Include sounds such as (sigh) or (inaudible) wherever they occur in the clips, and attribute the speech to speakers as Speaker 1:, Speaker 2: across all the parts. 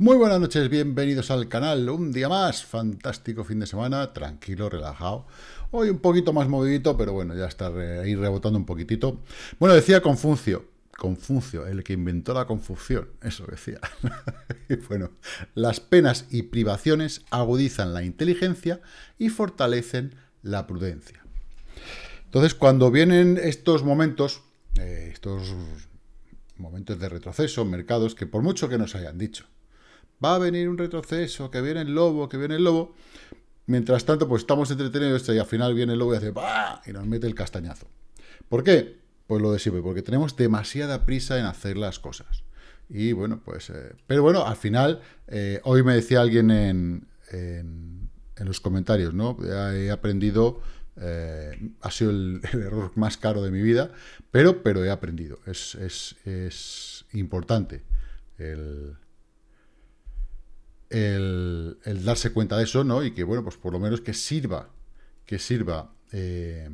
Speaker 1: Muy buenas noches, bienvenidos al canal. Un día más, fantástico fin de semana, tranquilo, relajado. Hoy un poquito más movidito, pero bueno, ya está ahí rebotando un poquitito. Bueno, decía Confucio, Confucio, el que inventó la confusión, eso decía. (laughs) y bueno, las penas y privaciones agudizan la inteligencia y fortalecen la prudencia. Entonces, cuando vienen estos momentos, eh, estos momentos de retroceso mercados, que por mucho que nos hayan dicho, va a venir un retroceso, que viene el lobo, que viene el lobo. Mientras tanto, pues estamos entretenidos y al final viene el lobo y hace ¡bah! y nos mete el castañazo. ¿Por qué? Pues lo de siempre, porque tenemos demasiada prisa en hacer las cosas. Y bueno, pues... Eh, pero bueno, al final, eh, hoy me decía alguien en, en, los comentarios, ¿no? He aprendido... Eh, ha sido (laughs) el, error más caro de mi vida, pero, pero he aprendido. Es, es, es importante el, el, darse cuenta de eso, ¿no? Y que, bueno, pues por lo menos que sirva, que sirva eh,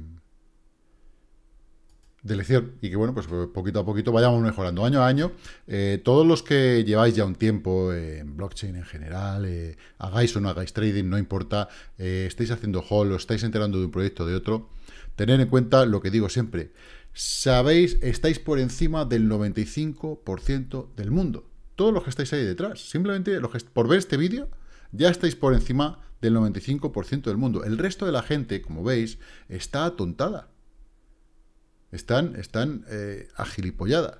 Speaker 1: de lección y que, bueno, pues poquito a poquito vayamos mejorando. Año a año, eh, todos los que lleváis ya un tiempo en blockchain en general, eh, hagáis o no hagáis trading, no importa, estáis haciendo haul o estáis enterando de un proyecto de otro, tener en cuenta lo que digo siempre, sabéis, estáis por encima del 95% del mundo todos los que estáis ahí detrás. Simplemente por ver este vídeo ya estáis por encima del 95% del mundo. El resto de la gente, como veis, está atontada. Están, están eh, agilipolladas.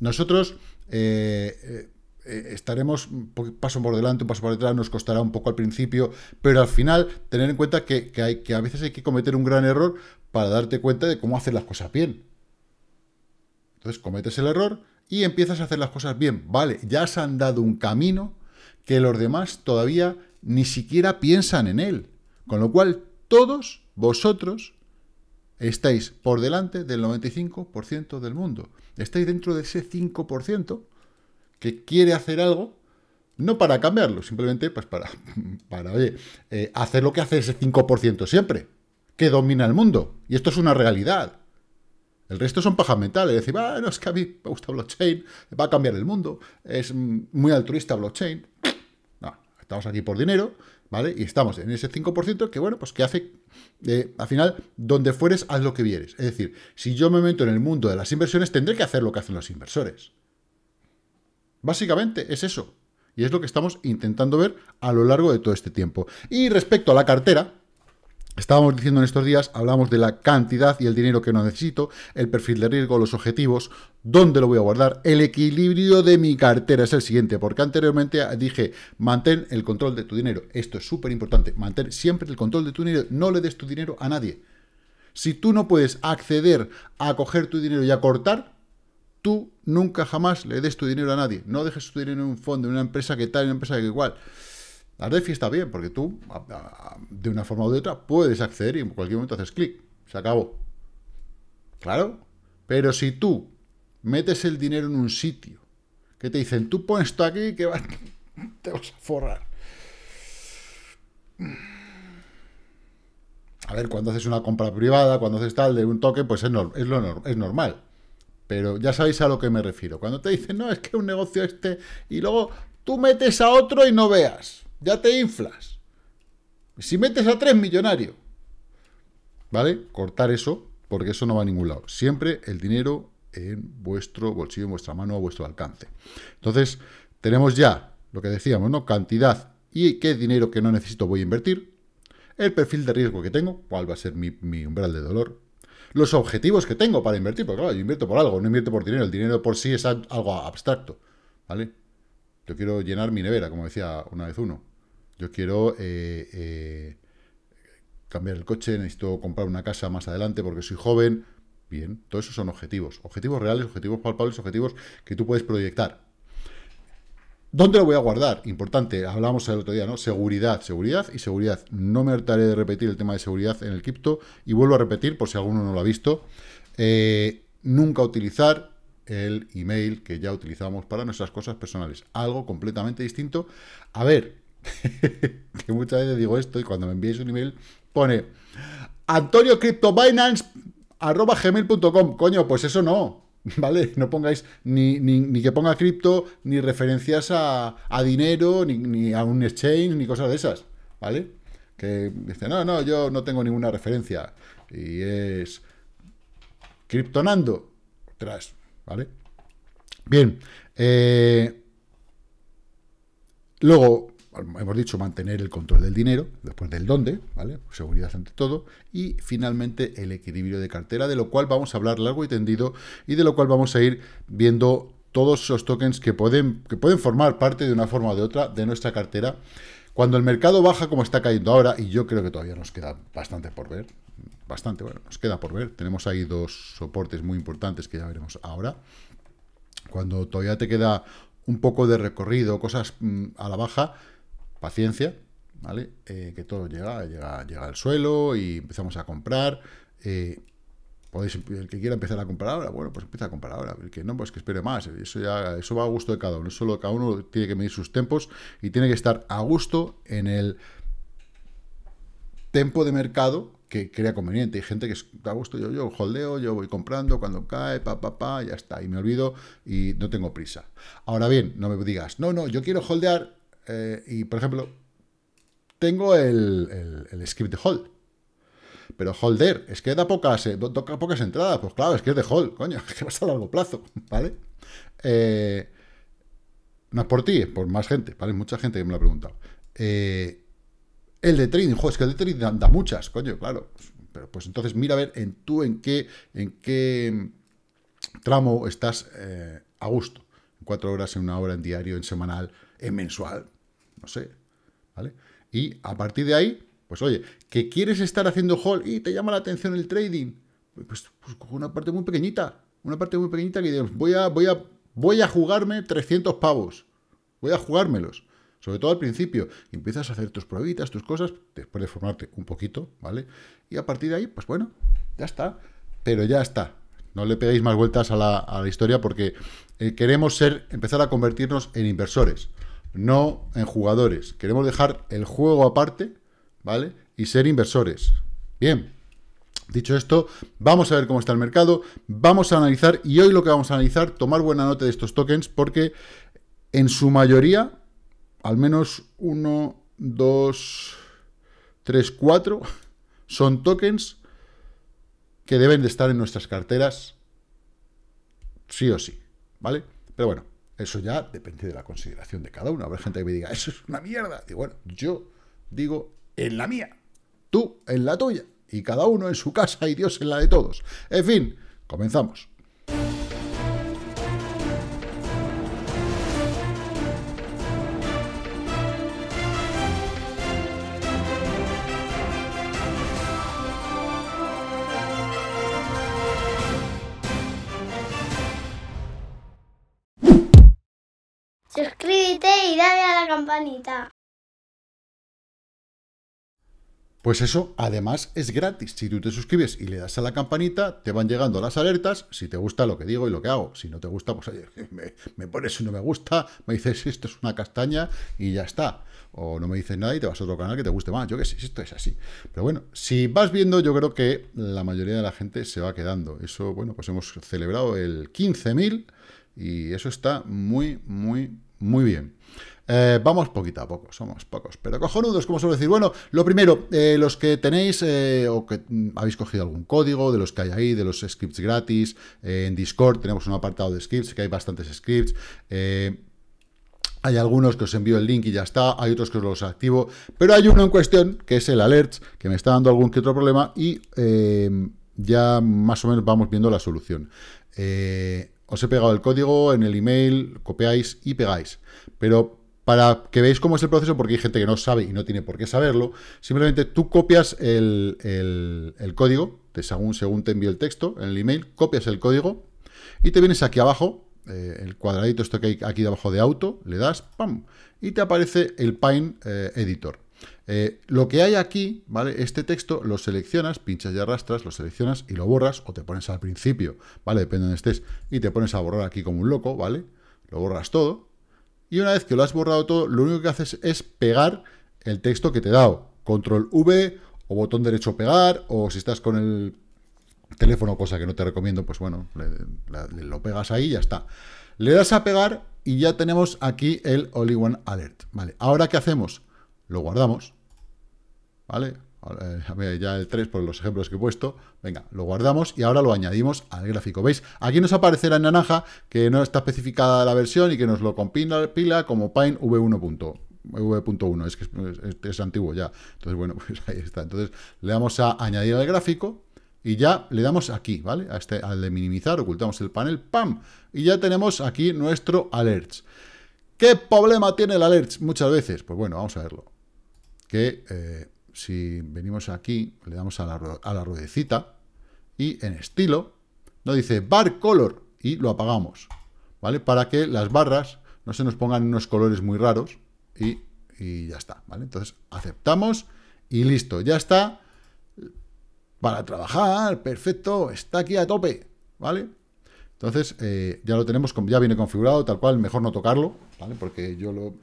Speaker 1: Nosotros eh, eh, estaremos un paso por delante, un paso por detrás, nos costará un poco al principio, pero al final tener en cuenta que, hay, que a veces hay que cometer un gran error para darte cuenta de cómo hacer las cosas bien. Entonces cometes el error y empiezas a hacer las cosas bien. Vale, ya se han dado un camino que los demás todavía ni siquiera piensan en él. Con lo cual, todos vosotros estáis por delante del 95% del mundo. Estáis dentro de ese 5% que quiere hacer algo, no para cambiarlo, simplemente pues para, (laughs) para eh, hacer lo que hace ese 5% siempre, que domina el mundo. Y esto es una realidad. El resto son pajas mentales. Decir, bueno, es que a mí me gusta blockchain, va a cambiar el mundo, es muy altruista blockchain. No, estamos aquí por dinero, ¿vale? Y estamos en ese 5% que, bueno, pues que hace, eh, al final, donde fueres, haz lo que vieres. Es decir, si yo me meto en el mundo de las inversiones, tendré que hacer lo que hacen los inversores. Básicamente es eso. Y es lo que estamos intentando ver a lo largo de todo este tiempo. Y respecto a la cartera, Estábamos diciendo en estos días, hablamos de la cantidad y el dinero que no necesito, el perfil de riesgo, los objetivos, dónde lo voy a guardar. El equilibrio de mi cartera es el siguiente, porque anteriormente dije, mantén el control de tu dinero. Esto es súper importante, mantén siempre el control de tu dinero, no le des tu dinero a nadie. Si tú no puedes acceder a coger tu dinero y a cortar, tú nunca jamás le des tu dinero a nadie. No dejes tu dinero en un fondo, en una empresa que tal, en una empresa que igual. La de está bien, porque tú, de una forma u otra, puedes acceder y en cualquier momento haces clic. Se acabó. Claro. Pero si tú metes el dinero en un sitio que te dicen, tú pones esto aquí que (laughs) te vas a forrar. A ver, cuando haces una compra privada, cuando haces tal de un toque, pues es, es, lo, es normal. Pero ya sabéis a lo que me refiero. Cuando te dicen, no, es que un negocio este, y luego tú metes a otro y no veas ya te inflas. Si metes a tres, millonario. ¿Vale? Cortar eso, porque eso no va a ningún lado. Siempre el dinero en vuestro bolsillo, en vuestra mano, a vuestro alcance. Entonces, tenemos ya lo que decíamos, ¿no? Cantidad y qué dinero que no necesito voy a invertir. El perfil de riesgo que tengo, cuál va a ser mi, mi umbral de dolor. Los objetivos que tengo para invertir, porque claro, yo invierto por algo, no invierto por dinero. El dinero por sí es algo abstracto, ¿vale? Yo quiero llenar mi nevera, como decía una vez uno. Yo quiero eh, eh, cambiar el coche, necesito comprar una casa más adelante porque soy joven. Bien, todo eso son objetivos. Objetivos reales, objetivos palpables, objetivos que tú puedes proyectar. ¿Dónde lo voy a guardar? Importante, hablábamos el otro día, ¿no? Seguridad, seguridad y seguridad. No me hartaré de repetir el tema de seguridad en el cripto y vuelvo a repetir, por si alguno no lo ha visto, eh, nunca utilizar el email que ya utilizamos para nuestras cosas personales. Algo completamente distinto. A ver, (laughs) que muchas veces digo esto y cuando me enviéis un email pone Antonio Crypto Binance arroba gmail.com. Coño, pues eso no. (laughs) ¿vale? No pongáis ni, ni, que ponga cripto, ni referencias a, dinero, ni, a un exchange, ni cosas de esas, ¿vale? Que dice, no, no, yo no tengo ninguna referencia. Y es criptonando. Tras, ¿vale? Bien. Eh, luego, hemos dicho mantener el control del dinero, después del dónde, ¿vale? Seguridad ante todo. Y finalmente el equilibrio de cartera, de lo cual vamos a hablar largo y tendido y de lo cual vamos a ir viendo todos esos tokens que pueden, que pueden formar parte de una forma o de otra de nuestra cartera. Cuando el mercado baja como está cayendo ahora, y yo creo que todavía nos queda bastante por ver, bastante, bueno, nos queda por ver. Tenemos ahí dos soportes muy importantes que ya veremos ahora. Cuando todavía te queda un poco de recorrido, cosas mm, a la baja, paciencia, ¿vale? Eh, que todo llega, llega, llega al suelo y empezamos a comprar. Eh, podéis, el que quiera empezar a comprar ahora, bueno, pues empieza a comprar ahora. El que no, pues que espere más. Eso ya, eso va a gusto de cada uno. Solo cada uno tiene que medir sus tempos y tiene que estar a gusto en el tempo de mercado que crea conveniente. Hay gente que da gusto, yo, yo holdeo, yo voy comprando, cuando cae, pa, pa, pa, ya está, y me olvido y no tengo prisa. Ahora bien, no me digas, no, no, yo quiero holdear eh, y, por ejemplo, tengo el, script de hold. Pero holder, es que da pocas, eh, toca pocas entradas. Pues claro, es que es de hold, coño, (laughs) es que va a largo plazo, ¿vale? Eh, no es por ti, es por más gente, ¿vale? Mucha gente que me lo ha preguntado. el de trading, joder, es que el de trading da, muchas, coño, claro. Pero pues entonces mira a ver en tú en qué, en qué tramo estás a gusto. En cuatro horas, en una hora, en diario, en semanal, en mensual no sé, ¿vale? Y a partir de ahí, pues oye, que quieres estar haciendo hold y te llama la atención el trading, pues, pues una parte muy pequeñita, una parte muy pequeñita que digamos, voy a, voy a, voy a jugarme 300 pavos, voy a jugármelos, sobre todo al principio, y empiezas a hacer tus pruebitas, tus cosas, después de formarte un poquito, ¿vale? Y a partir de ahí, pues bueno, ya está, pero ya está. No le peguéis más vueltas a la, a la historia porque eh, queremos ser, empezar a convertirnos en inversores no en jugadores. Queremos dejar el juego aparte, ¿vale? Y ser inversores. Bien, dicho esto, vamos a ver cómo está el mercado, vamos a analizar, y hoy lo que vamos a analizar, tomar buena nota de estos tokens, porque en su mayoría, al menos uno, dos, tres, cuatro, son tokens que deben de estar en nuestras carteras sí o sí, ¿vale? Pero bueno, eso ya depende de la consideración de cada uno. Habrá gente que me diga, eso es una mierda. Y bueno, yo digo en la mía, tú en la tuya, y cada uno en su casa y Dios en la de todos. En fin, comenzamos.
Speaker 2: A la campanita.
Speaker 1: Pues eso, además, es gratis. Si tú te suscribes y le das a la campanita, te van llegando las alertas. Si te gusta lo que digo y lo que hago. Si no te gusta, pues oye, (laughs) me, pones un no me gusta, me dices esto es una castaña y ya está. O no me dices nada y te vas a otro canal que te guste más. Yo qué sé, esto es así. Pero bueno, si vas viendo, yo creo que la mayoría de la gente se va quedando. Eso, bueno, pues hemos celebrado el 15.000 y eso está muy, muy, muy bien. Eh, vamos poquito a poco, somos pocos, pero cojonudos, como suelo decir. Bueno, lo primero, eh, los que tenéis eh, o que habéis cogido algún código de los que hay ahí, de los scripts gratis, en Discord tenemos un apartado de scripts, que hay bastantes scripts. hay algunos que os envío el link y ya está, hay otros que os los activo, pero hay uno en cuestión, que es el alerts, que me está dando algún que otro problema y ya más o menos vamos viendo la solución. os he pegado el código en el email, copiáis y pegáis. Pero para que veáis cómo es el proceso, porque hay gente que no sabe y no tiene por qué saberlo, simplemente tú copias el, código, según, según te envío el texto en el email, copias el código y te vienes aquí abajo, eh, el cuadradito esto que hay aquí debajo de auto, le das, ¡pam! Y te aparece el Pine eh, Editor. Eh, lo que hay aquí, ¿vale? Este texto lo seleccionas, pinchas y arrastras, lo seleccionas y lo borras o te pones al principio, ¿vale? Depende de donde estés y te pones a borrar aquí como un loco, ¿vale? Lo borras todo y una vez que lo has borrado todo, lo único que haces es pegar el texto que te he dado. Control V o botón derecho pegar, o si estás con el teléfono, cosa que no te recomiendo, pues bueno, lo pegas ahí y ya está. Le das a pegar y ya tenemos aquí el Only One Alert. Vale, ahora ¿qué hacemos? Lo guardamos, ¿vale? Eh, ya el 3 por los ejemplos que he puesto. Venga, lo guardamos y ahora lo añadimos al gráfico. ¿Veis? Aquí nos aparecerá en naranja que no está especificada la versión y que nos lo compila pila como Pine V1. V.1, es que es, es, antiguo ya. Entonces, bueno, (laughs) pues ahí está. Entonces, le damos a añadir al gráfico y ya le damos aquí, ¿vale? A este, al de minimizar, ocultamos el panel, ¡pam! Y ya tenemos aquí nuestro alerts. ¿Qué problema tiene el alerts muchas veces? Pues bueno, vamos a verlo. Que eh, si venimos aquí, le damos a la, ruedecita y en estilo, nos dice bar color y lo apagamos, ¿vale? Para que las barras no se nos pongan unos colores muy raros y, y ya está, ¿vale? Entonces aceptamos y listo, ya está para trabajar, perfecto, está aquí a tope, ¿vale? Entonces, eh, ya lo tenemos, ya viene configurado, tal cual, mejor no tocarlo, ¿vale? Porque yo lo,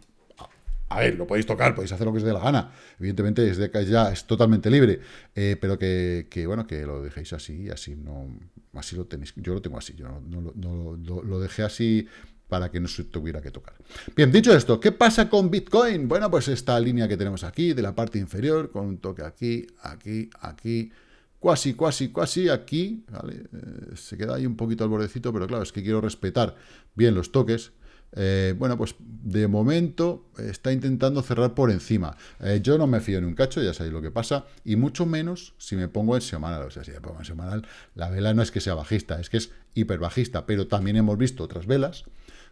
Speaker 1: a ver, lo podéis tocar, podéis hacer lo que os dé la gana. Evidentemente, es de, ya es totalmente libre. Eh, pero que, bueno, que lo dejéis así, así no. Así lo tenéis. Yo lo tengo así. Yo no, lo dejé así para que no se tuviera que tocar. Bien, dicho esto, ¿qué pasa con Bitcoin? Bueno, pues esta línea que tenemos aquí, de la parte inferior, con un toque aquí, aquí, aquí, cuasi, cuasi, cuasi aquí, ¿vale? Eh, se queda ahí un poquito al bordecito, pero claro, es que quiero respetar bien los toques. Eh, bueno, pues de momento está intentando cerrar por encima. Eh, yo no me fío en un cacho, ya sabéis lo que pasa, y mucho menos si me pongo en semanal. O sea, si me pongo en semanal, la vela no es que sea bajista, es que es hiper bajista, pero también hemos visto otras velas,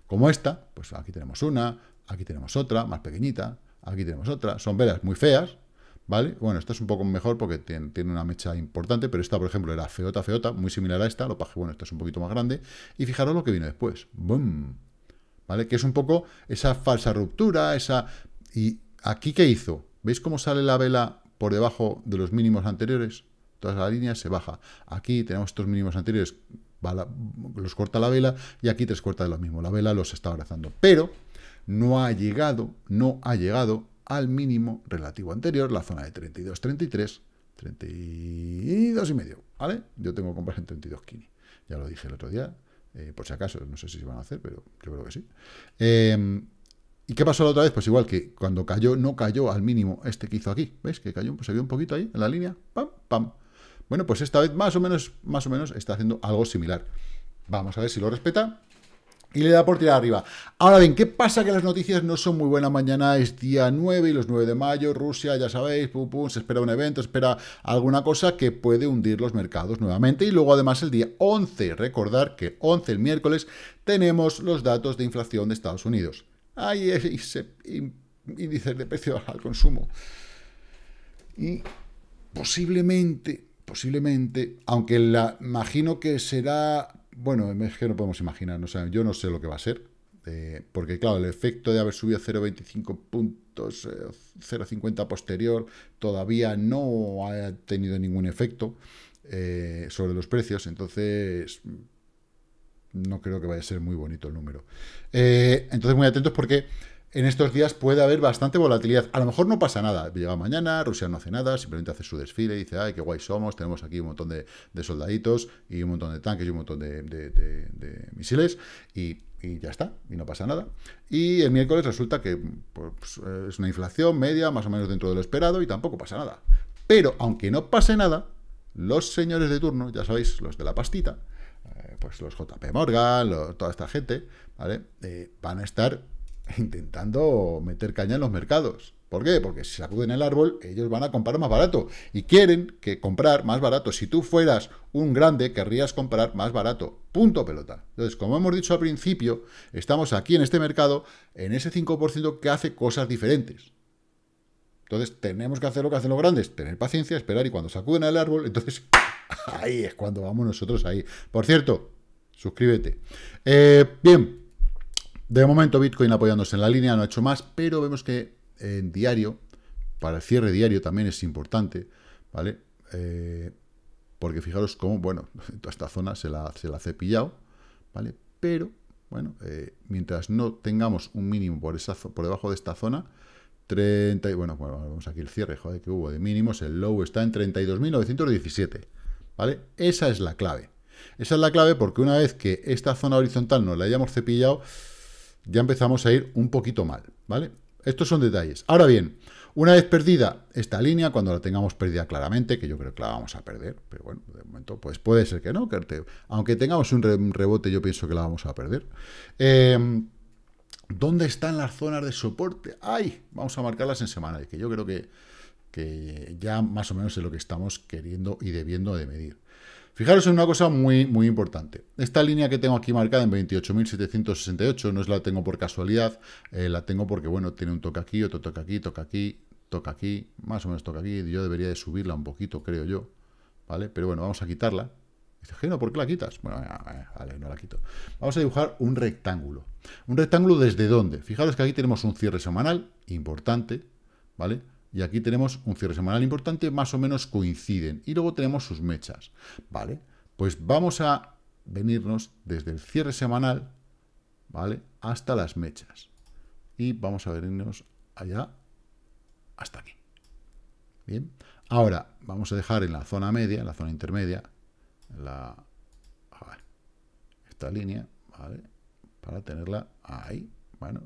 Speaker 1: como esta, pues aquí tenemos una, aquí tenemos otra, más pequeñita, aquí tenemos otra, son velas muy feas, ¿vale? Bueno, esta es un poco mejor porque tiene, una mecha importante, pero esta, por ejemplo, era feota, feota, muy similar a esta, lo que bueno, esta es un poquito más grande, y fijaros lo que viene después, ¡Bum! ¿Vale? Que es un poco esa falsa ruptura, esa... ¿Y aquí qué hizo? ¿Veis cómo sale la vela por debajo de los mínimos anteriores? Toda la línea se baja. Aquí tenemos estos mínimos anteriores, los corta la vela, y aquí tres corta de lo mismo. La vela los está abrazando. Pero no ha llegado, no ha llegado al mínimo relativo anterior, la zona de 32, 33, 32 y medio, ¿vale? Yo tengo que comprar en 32 kini. Ya lo dije el otro día, eh, por si acaso, no sé si se van a hacer, pero yo creo que sí. Em, ¿Y qué pasó la otra vez? Pues igual que cuando cayó, no cayó al mínimo este que hizo aquí. ¿Veis? Que cayó, pues se vio un poquito ahí, en la línea. Pam, pam. Bueno, pues esta vez más o menos, más o menos está haciendo algo similar. Vamos a ver si lo respeta y le da por tirar arriba. Ahora bien, ¿qué pasa? Que las noticias no son muy buenas. Mañana es día 9 y los 9 de mayo, Rusia, ya sabéis, pum, pum, se espera un evento, espera alguna cosa que puede hundir los mercados nuevamente. Y luego además el día 11, recordar que 11 el miércoles tenemos los datos de inflación de Estados Unidos. Ahí ese índice de precio al consumo. Y posiblemente, posiblemente, aunque la imagino que será bueno, es que no podemos imaginar, no yo no sé lo que va a ser, eh, porque claro, el efecto de haber subido 0,25 puntos, 0,50 eh, posterior, todavía no ha tenido ningún efecto eh, sobre los precios, entonces no creo que vaya a ser muy bonito el número. entonces muy atentos porque en estos días puede haber bastante volatilidad. A lo mejor no pasa nada. Llega mañana, Rusia no hace nada, simplemente hace su desfile y dice, ay, qué guay somos, tenemos aquí un montón de, soldaditos y un montón de tanques y un montón de, misiles y, ya está, y no pasa nada. Y el miércoles resulta que pues, es una inflación media, más o menos dentro de lo esperado y tampoco pasa nada. Pero aunque no pase nada, los señores de turno, ya sabéis, los de la pastita, eh, pues los JP Morgan, toda esta gente, ¿vale? Eh, van a estar intentando meter caña en los mercados. ¿Por qué? Porque si sacuden el árbol, ellos van a comprar más barato. Y quieren que comprar más barato. Si tú fueras un grande, querrías comprar más barato. Punto pelota. Entonces, como hemos dicho al principio, estamos aquí en este mercado, en ese 5% que hace cosas diferentes. Entonces, tenemos que hacer lo que hacen los grandes, tener paciencia, esperar, y cuando sacuden el árbol, entonces (laughs) ahí es cuando vamos nosotros ahí. Por cierto, suscríbete. Eh, bien, de momento Bitcoin apoyándose en la línea, no ha hecho más, pero vemos que en diario, para el cierre diario también es importante, ¿vale? Eh, porque fijaros cómo, bueno, toda (laughs) esta zona se la, se la ha cepillado, ¿vale? Pero, bueno, eh, mientras no tengamos un mínimo por, esa, por debajo de esta zona, 30, bueno, bueno, vamos aquí el cierre, joder, que hubo de mínimos, el low está en 32.917, ¿vale? Esa es la clave. Esa es la clave porque una vez que esta zona horizontal nos la hayamos cepillado, ya empezamos a ir un poquito mal, ¿vale? Estos son detalles. Ahora bien, una vez perdida esta línea, cuando la tengamos perdida claramente, que yo creo que la vamos a perder, pero bueno, de momento, pues puede ser que no, que aunque tengamos un, rebote, yo pienso que la vamos a perder. Em, ¿Dónde están las zonas de soporte? ¡Ay! Vamos a marcarlas en semana, que yo creo que, que ya más o menos es lo que estamos queriendo y debiendo de medir. Fijaros en una cosa muy, muy importante. Esta línea que tengo aquí marcada en 28.768 no es la tengo por casualidad, eh, la tengo porque, bueno, tiene un toque aquí, otro toque aquí, toca aquí, toca aquí, más o menos toca aquí. Yo debería de subirla un poquito, creo yo, ¿vale? Pero bueno, vamos a quitarla. Dice, Geno, ¿por qué la quitas? Bueno, vale, no la quito. Vamos a dibujar un rectángulo. ¿Un rectángulo desde dónde? Fijaros que aquí tenemos un cierre semanal importante, ¿vale? Y aquí tenemos un cierre semanal importante, más o menos coinciden. Y luego tenemos sus mechas, ¿vale? Pues vamos a venirnos desde el cierre semanal, ¿vale? Hasta las mechas. Y vamos a venirnos allá hasta aquí. Bien. Ahora, vamos a dejar en la zona media, en la zona intermedia, la, esta línea, ¿vale? Para tenerla ahí. Bueno,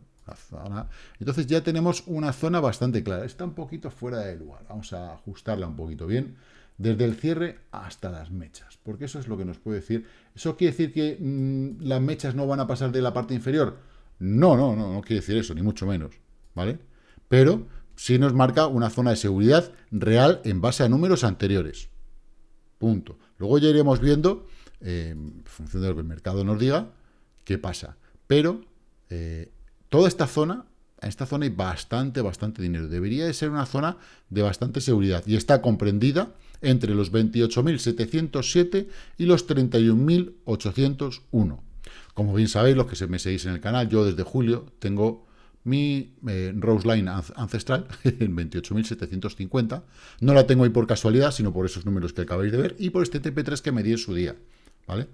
Speaker 1: Entonces ya tenemos una zona bastante clara. Está un poquito fuera de lugar. Vamos a ajustarla un poquito bien. Desde el cierre hasta las mechas. Porque eso es lo que nos puede decir. ¿Eso quiere decir que mm, las mechas no van a pasar de la parte inferior? No, no, no, no quiere decir eso, ni mucho menos. ¿Vale? Pero sí nos marca una zona de seguridad real en base a números anteriores. Punto. Luego ya iremos viendo, eh, en función de lo que el mercado nos diga, qué pasa. Pero eh, Toda esta zona, en esta zona hay bastante, bastante dinero. Debería de ser una zona de bastante seguridad y está comprendida entre los 28.707 y los 31.801. Como bien sabéis, los que me seguís en el canal, yo desde julio tengo mi eh, Rose Line ancestral (laughs) en 28.750. No la tengo ahí por casualidad, sino por esos números que acabáis de ver y por este TP3 que me di en su día. ¿Vale?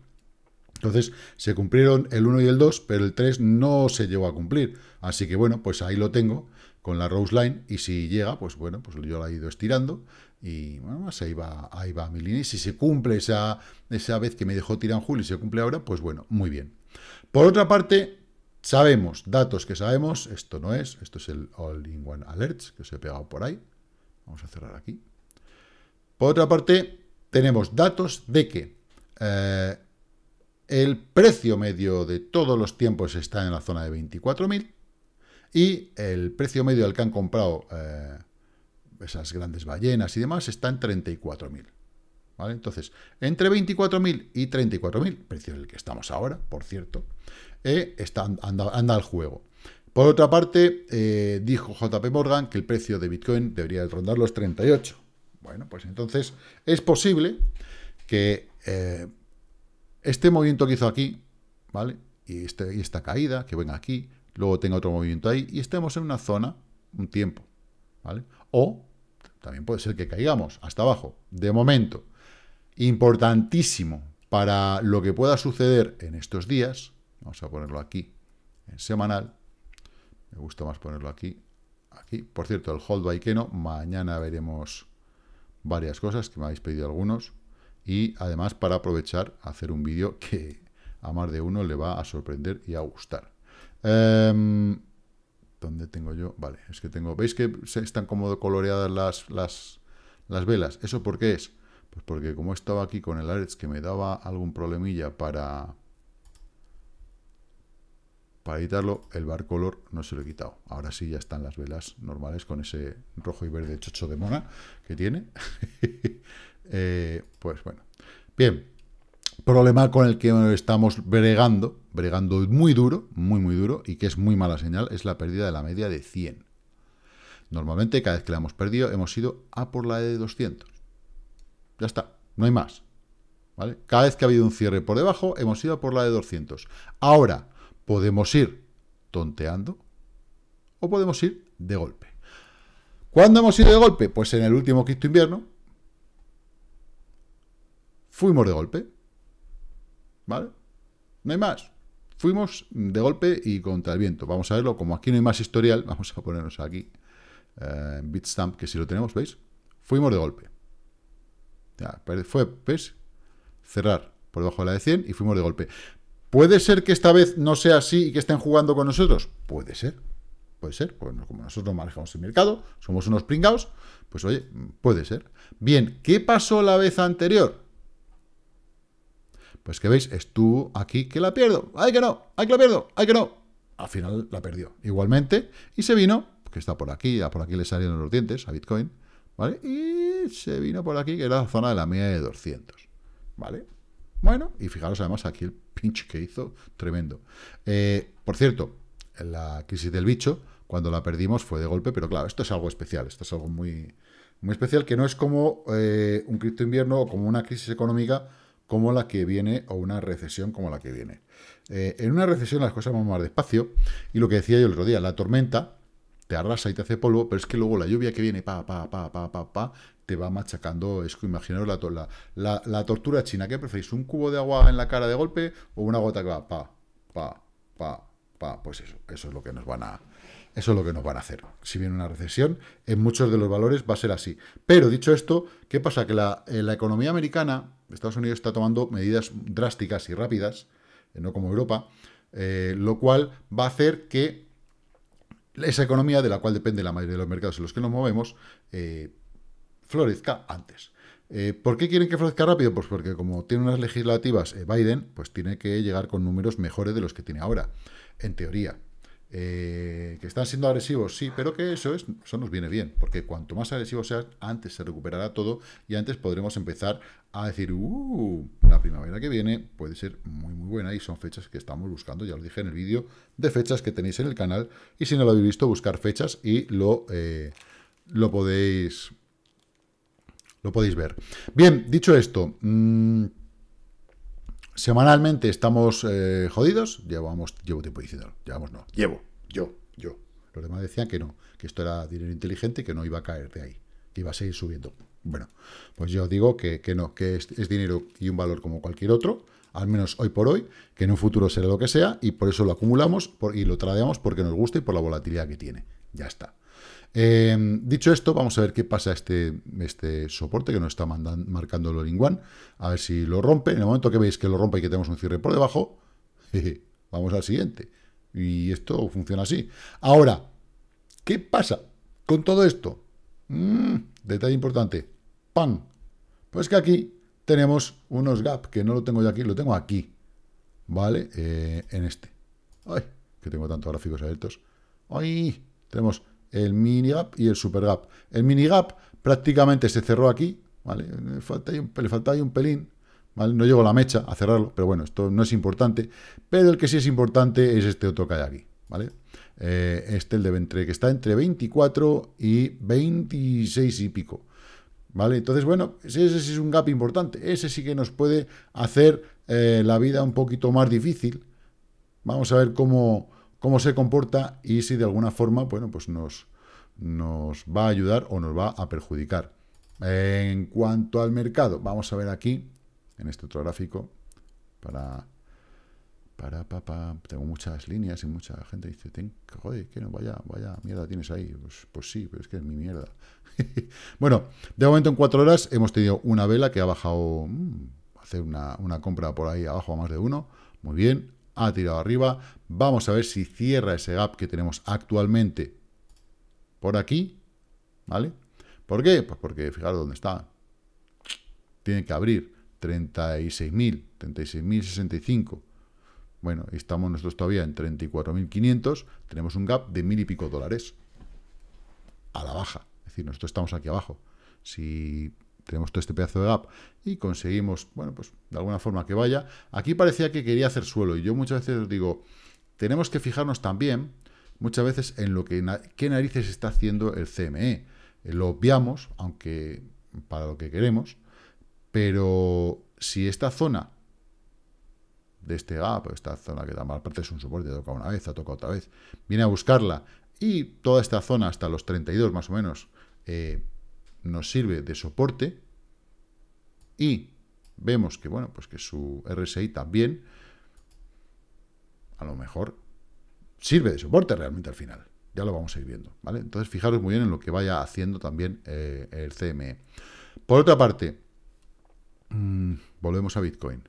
Speaker 1: Entonces, se cumplieron el 1 y el 2, pero el 3 no se llegó a cumplir. Así que, bueno, pues ahí lo tengo con la Rose Line y si llega, pues bueno, pues yo la he ido estirando y bueno, pues ahí va, ahí va mi línea. Y si se cumple esa, esa vez que me dejó tirar en julio y se cumple ahora, pues bueno, muy bien. Por otra parte, sabemos, datos que sabemos, esto no es, esto es el All-in-One Alerts que os he pegado por ahí. Vamos a cerrar aquí. Por otra parte, tenemos datos de que eh, el precio medio de todos los tiempos está en la zona de 24.000 y el precio medio al que han comprado eh, esas grandes ballenas y demás está en 34.000. ¿Vale? Entonces, entre 24.000 y 34.000, precio en el que estamos ahora, por cierto, eh, está, anda, al juego. Por otra parte, eh, dijo JP Morgan que el precio de Bitcoin debería rondar los 38. Bueno, pues entonces es posible que este movimiento que hizo aquí, ¿vale? Y, este, y esta caída, que venga aquí, luego tenga otro movimiento ahí, y estemos en una zona, un tiempo, ¿vale? O también puede ser que caigamos hasta abajo. De momento, importantísimo para lo que pueda suceder en estos días, vamos a ponerlo aquí, en semanal, me gusta más ponerlo aquí, aquí. Por cierto, el hold by Keno, mañana veremos varias cosas que me habéis pedido algunos y además para aprovechar hacer un vídeo que a más de uno le va a sorprender y a gustar. Em, ¿Dónde tengo yo? Vale, es que tengo... ¿Veis que están como coloreadas las, las, las velas? ¿Eso por qué es? Pues porque como estaba aquí con el Ares que me daba algún problemilla para para editarlo, el bar color no se lo he quitado. Ahora sí ya están las velas normales con ese rojo y verde chocho de mona que tiene. (laughs) Eh, pues bueno. Bien, problema con el que estamos bregando, bregando muy duro, muy, muy duro, y que es muy mala señal, es la pérdida de la media de 100. Normalmente, cada vez que la hemos perdido, hemos ido a por la de 200. Ya está, no hay más. ¿vale? Cada vez que ha habido un cierre por debajo, hemos ido a por la de 200. Ahora, podemos ir tonteando o podemos ir de golpe. ¿Cuándo hemos ido de golpe? Pues en el último quinto invierno, fuimos de golpe. ¿Vale? No hay más. Fuimos de golpe y contra el viento. Vamos a verlo. Como aquí no hay más historial, (laughs) vamos a ponernos aquí eh, en Bitstamp, que si lo tenemos, ¿veis? Fuimos de golpe. Ya, fue, ¿ves? cerrar por debajo de la de 100 y fuimos de golpe. ¿Puede ser que esta vez no sea así y que estén jugando con nosotros? Puede ser. Puede ser. Bueno, como nosotros manejamos el mercado, somos unos pringados, pues oye, puede ser. Bien, ¿qué pasó la vez anterior? Pues que veis, estuvo aquí que la pierdo. ¡Ay que no! ¡Ay que la pierdo! ¡Ay que no! Al final la perdió. Igualmente, y se vino, que está por aquí, por aquí le salieron los dientes a Bitcoin, ¿vale? Y se vino por aquí, que era la zona de la media de 200, ¿vale? Bueno, y fijaros además aquí el pinche que hizo, tremendo. Eh, por cierto, la crisis del bicho, cuando la perdimos fue de golpe, pero claro, esto es algo especial, esto es algo muy, muy especial, que no es como eh, un cripto invierno o como una crisis económica como la que viene o una recesión como la que viene. Eh, en una recesión las cosas van más despacio y lo que decía yo el otro día, la tormenta te arrasa y te hace polvo, pero es que luego la lluvia que viene, pa, pa, pa, pa, pa, pa, te va machacando. Es que imaginaros la, la, la, tortura china. ¿Qué preferís? ¿Un cubo de agua en la cara de golpe o una gota que va pa, pa, pa, pa? Pues eso, eso es lo que nos van a, eso es lo que nos van a hacer. Si viene una recesión, en muchos de los valores va a ser así. Pero dicho esto, ¿qué pasa? Que la, eh, la economía americana, Estados Unidos está tomando medidas drásticas y rápidas, eh, no como Europa, eh, lo cual va a hacer que esa economía de la cual depende la mayoría de los mercados en los que nos movemos, eh, florezca antes. ¿Por qué quieren que florezca rápido? Pues porque como tiene unas legislativas Biden, pues tiene que llegar con números mejores de los que tiene ahora, en teoría. Eh, que están siendo agresivos, sí, pero que eso, es, eso nos viene bien, porque cuanto más agresivos seas, antes se recuperará todo y antes podremos empezar a decir, uh, la primavera que viene puede ser muy, muy buena y son fechas que estamos buscando, ya lo dije en el vídeo de fechas que tenéis en el canal y si no lo habéis visto, buscar fechas y lo, eh, lo podéis lo podéis ver. Bien, dicho esto, mmm, Semanalmente estamos eh, jodidos, llevamos, llevo tiempo diciéndolo, llevamos no, llevo, yo, yo. Los demás decían que no, que esto era dinero inteligente y que no iba a caer de ahí, que iba a seguir subiendo. Bueno, pues yo digo que, que no, que es, dinero y un valor como cualquier otro, al menos hoy por hoy, que en un futuro será lo que sea, y por eso lo acumulamos y lo tradeamos porque nos gusta y por la volatilidad que tiene. Ya está. Eh, dicho esto, vamos a ver qué pasa este, este soporte que nos está marcando el All A ver si lo rompe. En el momento que veis que lo rompe y que tenemos un cierre por debajo, (laughs) vamos al siguiente. Y esto funciona así. Ahora, ¿qué pasa con todo esto? Mm, detalle importante. ¡Pam! Pues que aquí tenemos unos gap, que no lo tengo yo aquí, lo tengo aquí. ¿Vale? Eh, en este. ¡Ay! Que tengo tantos gráficos abiertos. ¡Ay! Tenemos el mini gap y el super gap. El mini gap prácticamente se cerró aquí, ¿vale? Le falta ahí un, pelín, ¿vale? No llegó la mecha a cerrarlo, pero bueno, esto no es importante. Pero el que sí es importante es este otro que hay aquí, ¿vale? Eh, este, el de entre, que está entre 24 y 26 y pico. ¿Vale? Entonces, bueno, ese, sí es un gap importante. Ese sí que nos puede hacer eh, la vida un poquito más difícil. Vamos a ver cómo, cómo se comporta y si de alguna forma, bueno, pues nos, nos va a ayudar o nos va a perjudicar. En cuanto al mercado, vamos a ver aquí, en este otro gráfico, para... Para, para, tengo muchas líneas y mucha gente dice, joder, que no, vaya, vaya mierda tienes ahí. Pues, pues sí, pero es que es mi mierda. (laughs) bueno, de momento en cuatro horas hemos tenido una vela que ha bajado, mmm, hacer una, una compra por ahí abajo a más de uno. Muy bien, ha tirado arriba. Vamos a ver si cierra ese gap que tenemos actualmente por aquí, ¿vale? ¿Por qué? Pues porque fijaros dónde está. Tiene que abrir 36.000, 36.065. Bueno, estamos nosotros todavía en 34.500. Tenemos un gap de mil y pico dólares a la baja. Es decir, nosotros estamos aquí abajo. Si tenemos todo este pedazo de gap y conseguimos, bueno, pues de alguna forma que vaya. Aquí parecía que quería hacer suelo y yo muchas veces digo, tenemos que fijarnos también muchas veces en lo que qué narices está haciendo el CME. Eh, lo obviamos, aunque para lo que queremos, pero si esta zona de este gap, esta zona que mal parte es un soporte, toca una vez, ha tocado otra vez, viene a buscarla y toda esta zona hasta los 32 más o menos eh, nos sirve de soporte y vemos que, bueno, pues que su RSI también a lo mejor sirve de soporte realmente al final. Ya lo vamos a ir viendo, ¿vale? Entonces, fijaros muy bien en lo que vaya haciendo también eh, el CME. Por otra parte, Mm, volvemos a Bitcoin.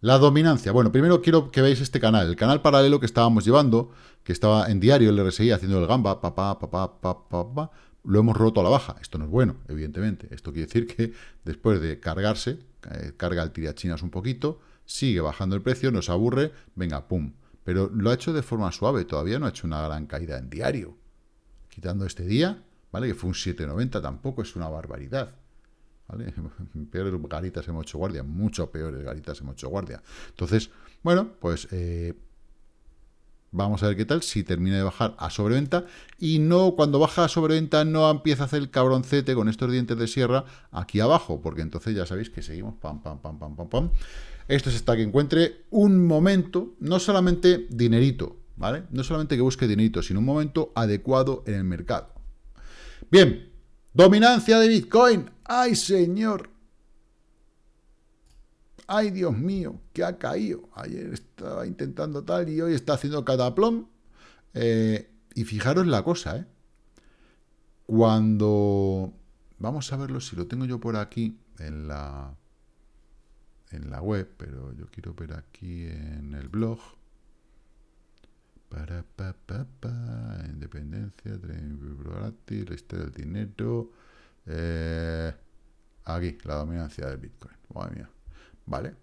Speaker 1: La dominancia. Bueno, primero quiero que veáis este canal, el canal paralelo que estábamos llevando, que estaba en diario el RSI haciendo el gamba, papá, papá, papá, papá, lo hemos roto a la baja. Esto no es bueno, evidentemente. Esto quiere decir que después de cargarse, eh, carga el tirachinas un poquito, sigue bajando el precio, nos aburre, venga, pum. Pero lo ha hecho de forma suave, todavía no ha hecho una gran caída en diario. Quitando este día, ¿vale? Que fue un 7,90, tampoco es una barbaridad. ¿vale? (laughs) Peores garitas hemos hecho guardia, mucho peores garitas hemos hecho guardia. Entonces, bueno, pues eh, vamos a ver qué tal si termina de bajar a sobreventa y no, cuando baja a sobreventa no empieza a hacer el cabroncete con estos dientes de sierra aquí abajo, porque entonces ya sabéis que seguimos pam, pam, pam, pam, pam, pam. Esto es hasta que encuentre un momento, no solamente dinerito, ¿vale? No solamente que busque dinerito, sino un momento adecuado en el mercado. Bien, dominancia de Bitcoin ¡Ay, señor! ¡Ay, Dios mío! Que ha caído. Ayer estaba intentando tal y hoy está haciendo cataplom. Eh, y fijaros la cosa, ¿eh? Cuando... Vamos a verlo si lo tengo yo por aquí en la, en la web, pero yo quiero ver aquí en el blog. Para, pa, pa, independencia, gratis, la historia del dinero. Eh, aquí, la dominancia del Bitcoin. Madre mía. ¿Vale?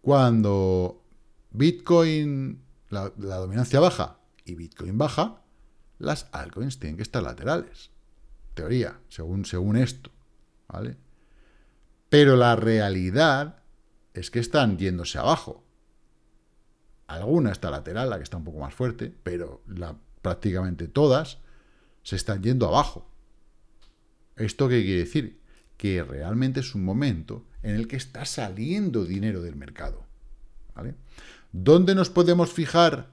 Speaker 1: Cuando Bitcoin, la, dominancia baja y Bitcoin baja, las altcoins tienen que estar laterales. Teoría, según, según esto. ¿Vale? Pero la realidad es que están yéndose abajo. Alguna está lateral, la que está un poco más fuerte, pero prácticamente todas se están yendo abajo. ¿Esto qué quiere decir? Que realmente es un momento en el que está saliendo dinero del mercado. ¿vale? ¿Dónde nos podemos fijar?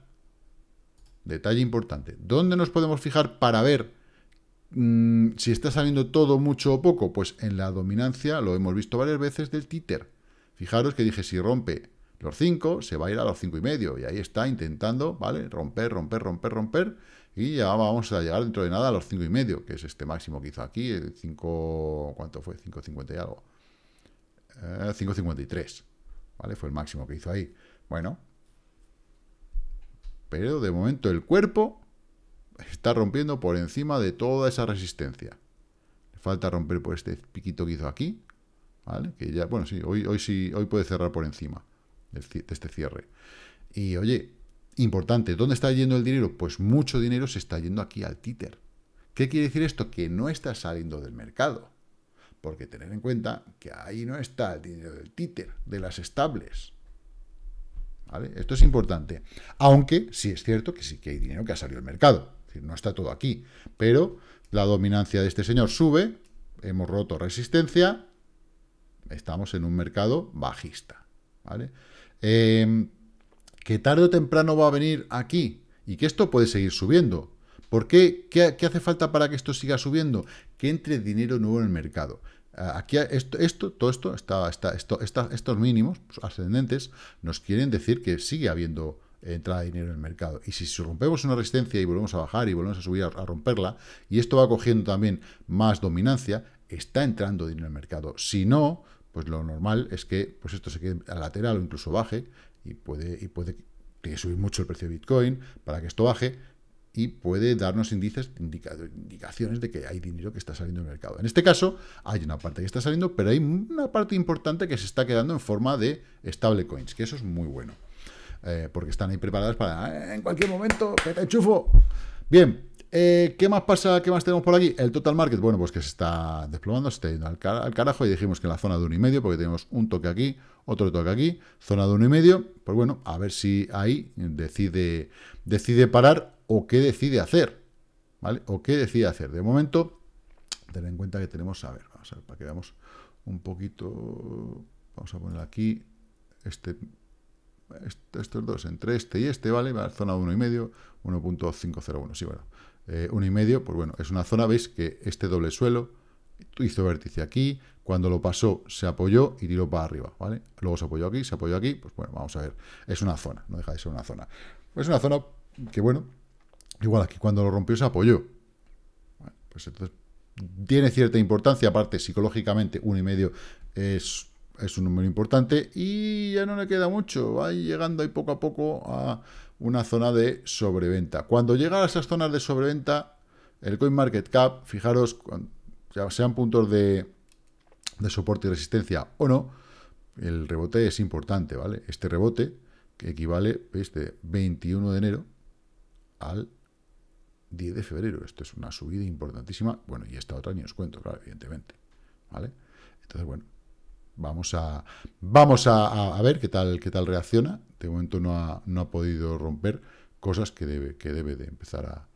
Speaker 1: Detalle importante. ¿Dónde nos podemos fijar para ver mm, si está saliendo todo mucho o poco? Pues en la dominancia, lo hemos visto varias veces, del títer. Fijaros que dije, si rompe los 5, se va a ir a los cinco y medio. Y ahí está intentando, ¿vale? Romper, romper, romper, romper y ya vamos a llegar dentro de nada a los 5,5, y medio, que es este máximo que hizo aquí, el 5, ¿cuánto fue? 5,50 y algo. 5,53, eh, ¿vale? Fue el máximo que hizo ahí. Bueno, pero de momento el cuerpo está rompiendo por encima de toda esa resistencia. Le falta romper por este piquito que hizo aquí, ¿vale? Que ya, bueno, sí, hoy, hoy sí, hoy puede cerrar por encima de este cierre. Y oye, Importante, ¿dónde está yendo el dinero? Pues mucho dinero se está yendo aquí al títer. ¿Qué quiere decir esto? Que no está saliendo del mercado. Porque tener en cuenta que ahí no está el dinero del títer, de las estables. ¿Vale? Esto es importante. Aunque sí es cierto que sí que hay dinero que ha salido del mercado. No está todo aquí. Pero la dominancia de este señor sube, hemos roto resistencia, estamos en un mercado bajista. ¿Vale? Eh, que tarde o temprano va a venir aquí y que esto puede seguir subiendo. ¿Por qué? ¿Qué, hace falta para que esto siga subiendo? Que entre dinero nuevo en el mercado. Ah, aquí esto, todo esto, está, está, esto, estos mínimos ascendentes nos quieren decir que sigue habiendo entrada de dinero en el mercado. Y si rompemos una resistencia y volvemos a bajar y volvemos a subir a, romperla, y esto va cogiendo también más dominancia, está entrando dinero en el mercado. Si no, pues lo normal es que pues esto se quede a lateral o incluso baje y puede, y puede subir mucho el precio de Bitcoin para que esto baje y puede darnos indicaciones de que hay dinero que está saliendo del mercado. En este caso, hay una parte que está saliendo, pero hay una parte importante que se está quedando en forma de stablecoins, que eso es muy bueno. Eh, porque están ahí preparadas para, ah, en cualquier momento, que te enchufo. Bien, eh, ¿Qué más pasa? ¿Qué más tenemos por aquí? El total market, bueno, pues que se está desplomando, se está yendo al, carajo y dijimos que en la zona de 1,5, porque tenemos un toque aquí, otro toque aquí, zona de 1,5, pues bueno, a ver si ahí decide, decide parar o qué decide hacer, ¿vale? O qué decide hacer. De momento, ten en cuenta que tenemos, a ver, vamos a ver, para que veamos un poquito, vamos a poner aquí este, estos dos, entre este y este, ¿vale? Va a zona de 1,5, 1.501, sí, bueno eh, y medio, pues bueno, es una zona, veis que este doble suelo hizo vértice aquí, cuando lo pasó se apoyó y tiró para arriba, ¿vale? Luego se apoyó aquí, se apoyó aquí, pues bueno, vamos a ver, es una zona, no deja de ser una zona. Es una zona que, bueno, igual aquí cuando lo rompió se apoyó. pues entonces tiene cierta importancia, aparte psicológicamente, uno y medio es es un número importante y ya no le queda mucho, va llegando ahí poco a poco a una zona de sobreventa. Cuando llega a esas zonas de sobreventa, el CoinMarketCap, fijaros, ya sean puntos de, de soporte y resistencia o no, el rebote es importante, ¿vale? Este rebote, que equivale, ¿veis? De 21 de enero al 10 de febrero. Esto es una subida importantísima. Bueno, y esta otra ni os cuento, claro, evidentemente. ¿Vale? Entonces, bueno, vamos a vamos a, ver qué tal qué tal reacciona. De momento no ha, no ha podido romper cosas que debe, que debe de empezar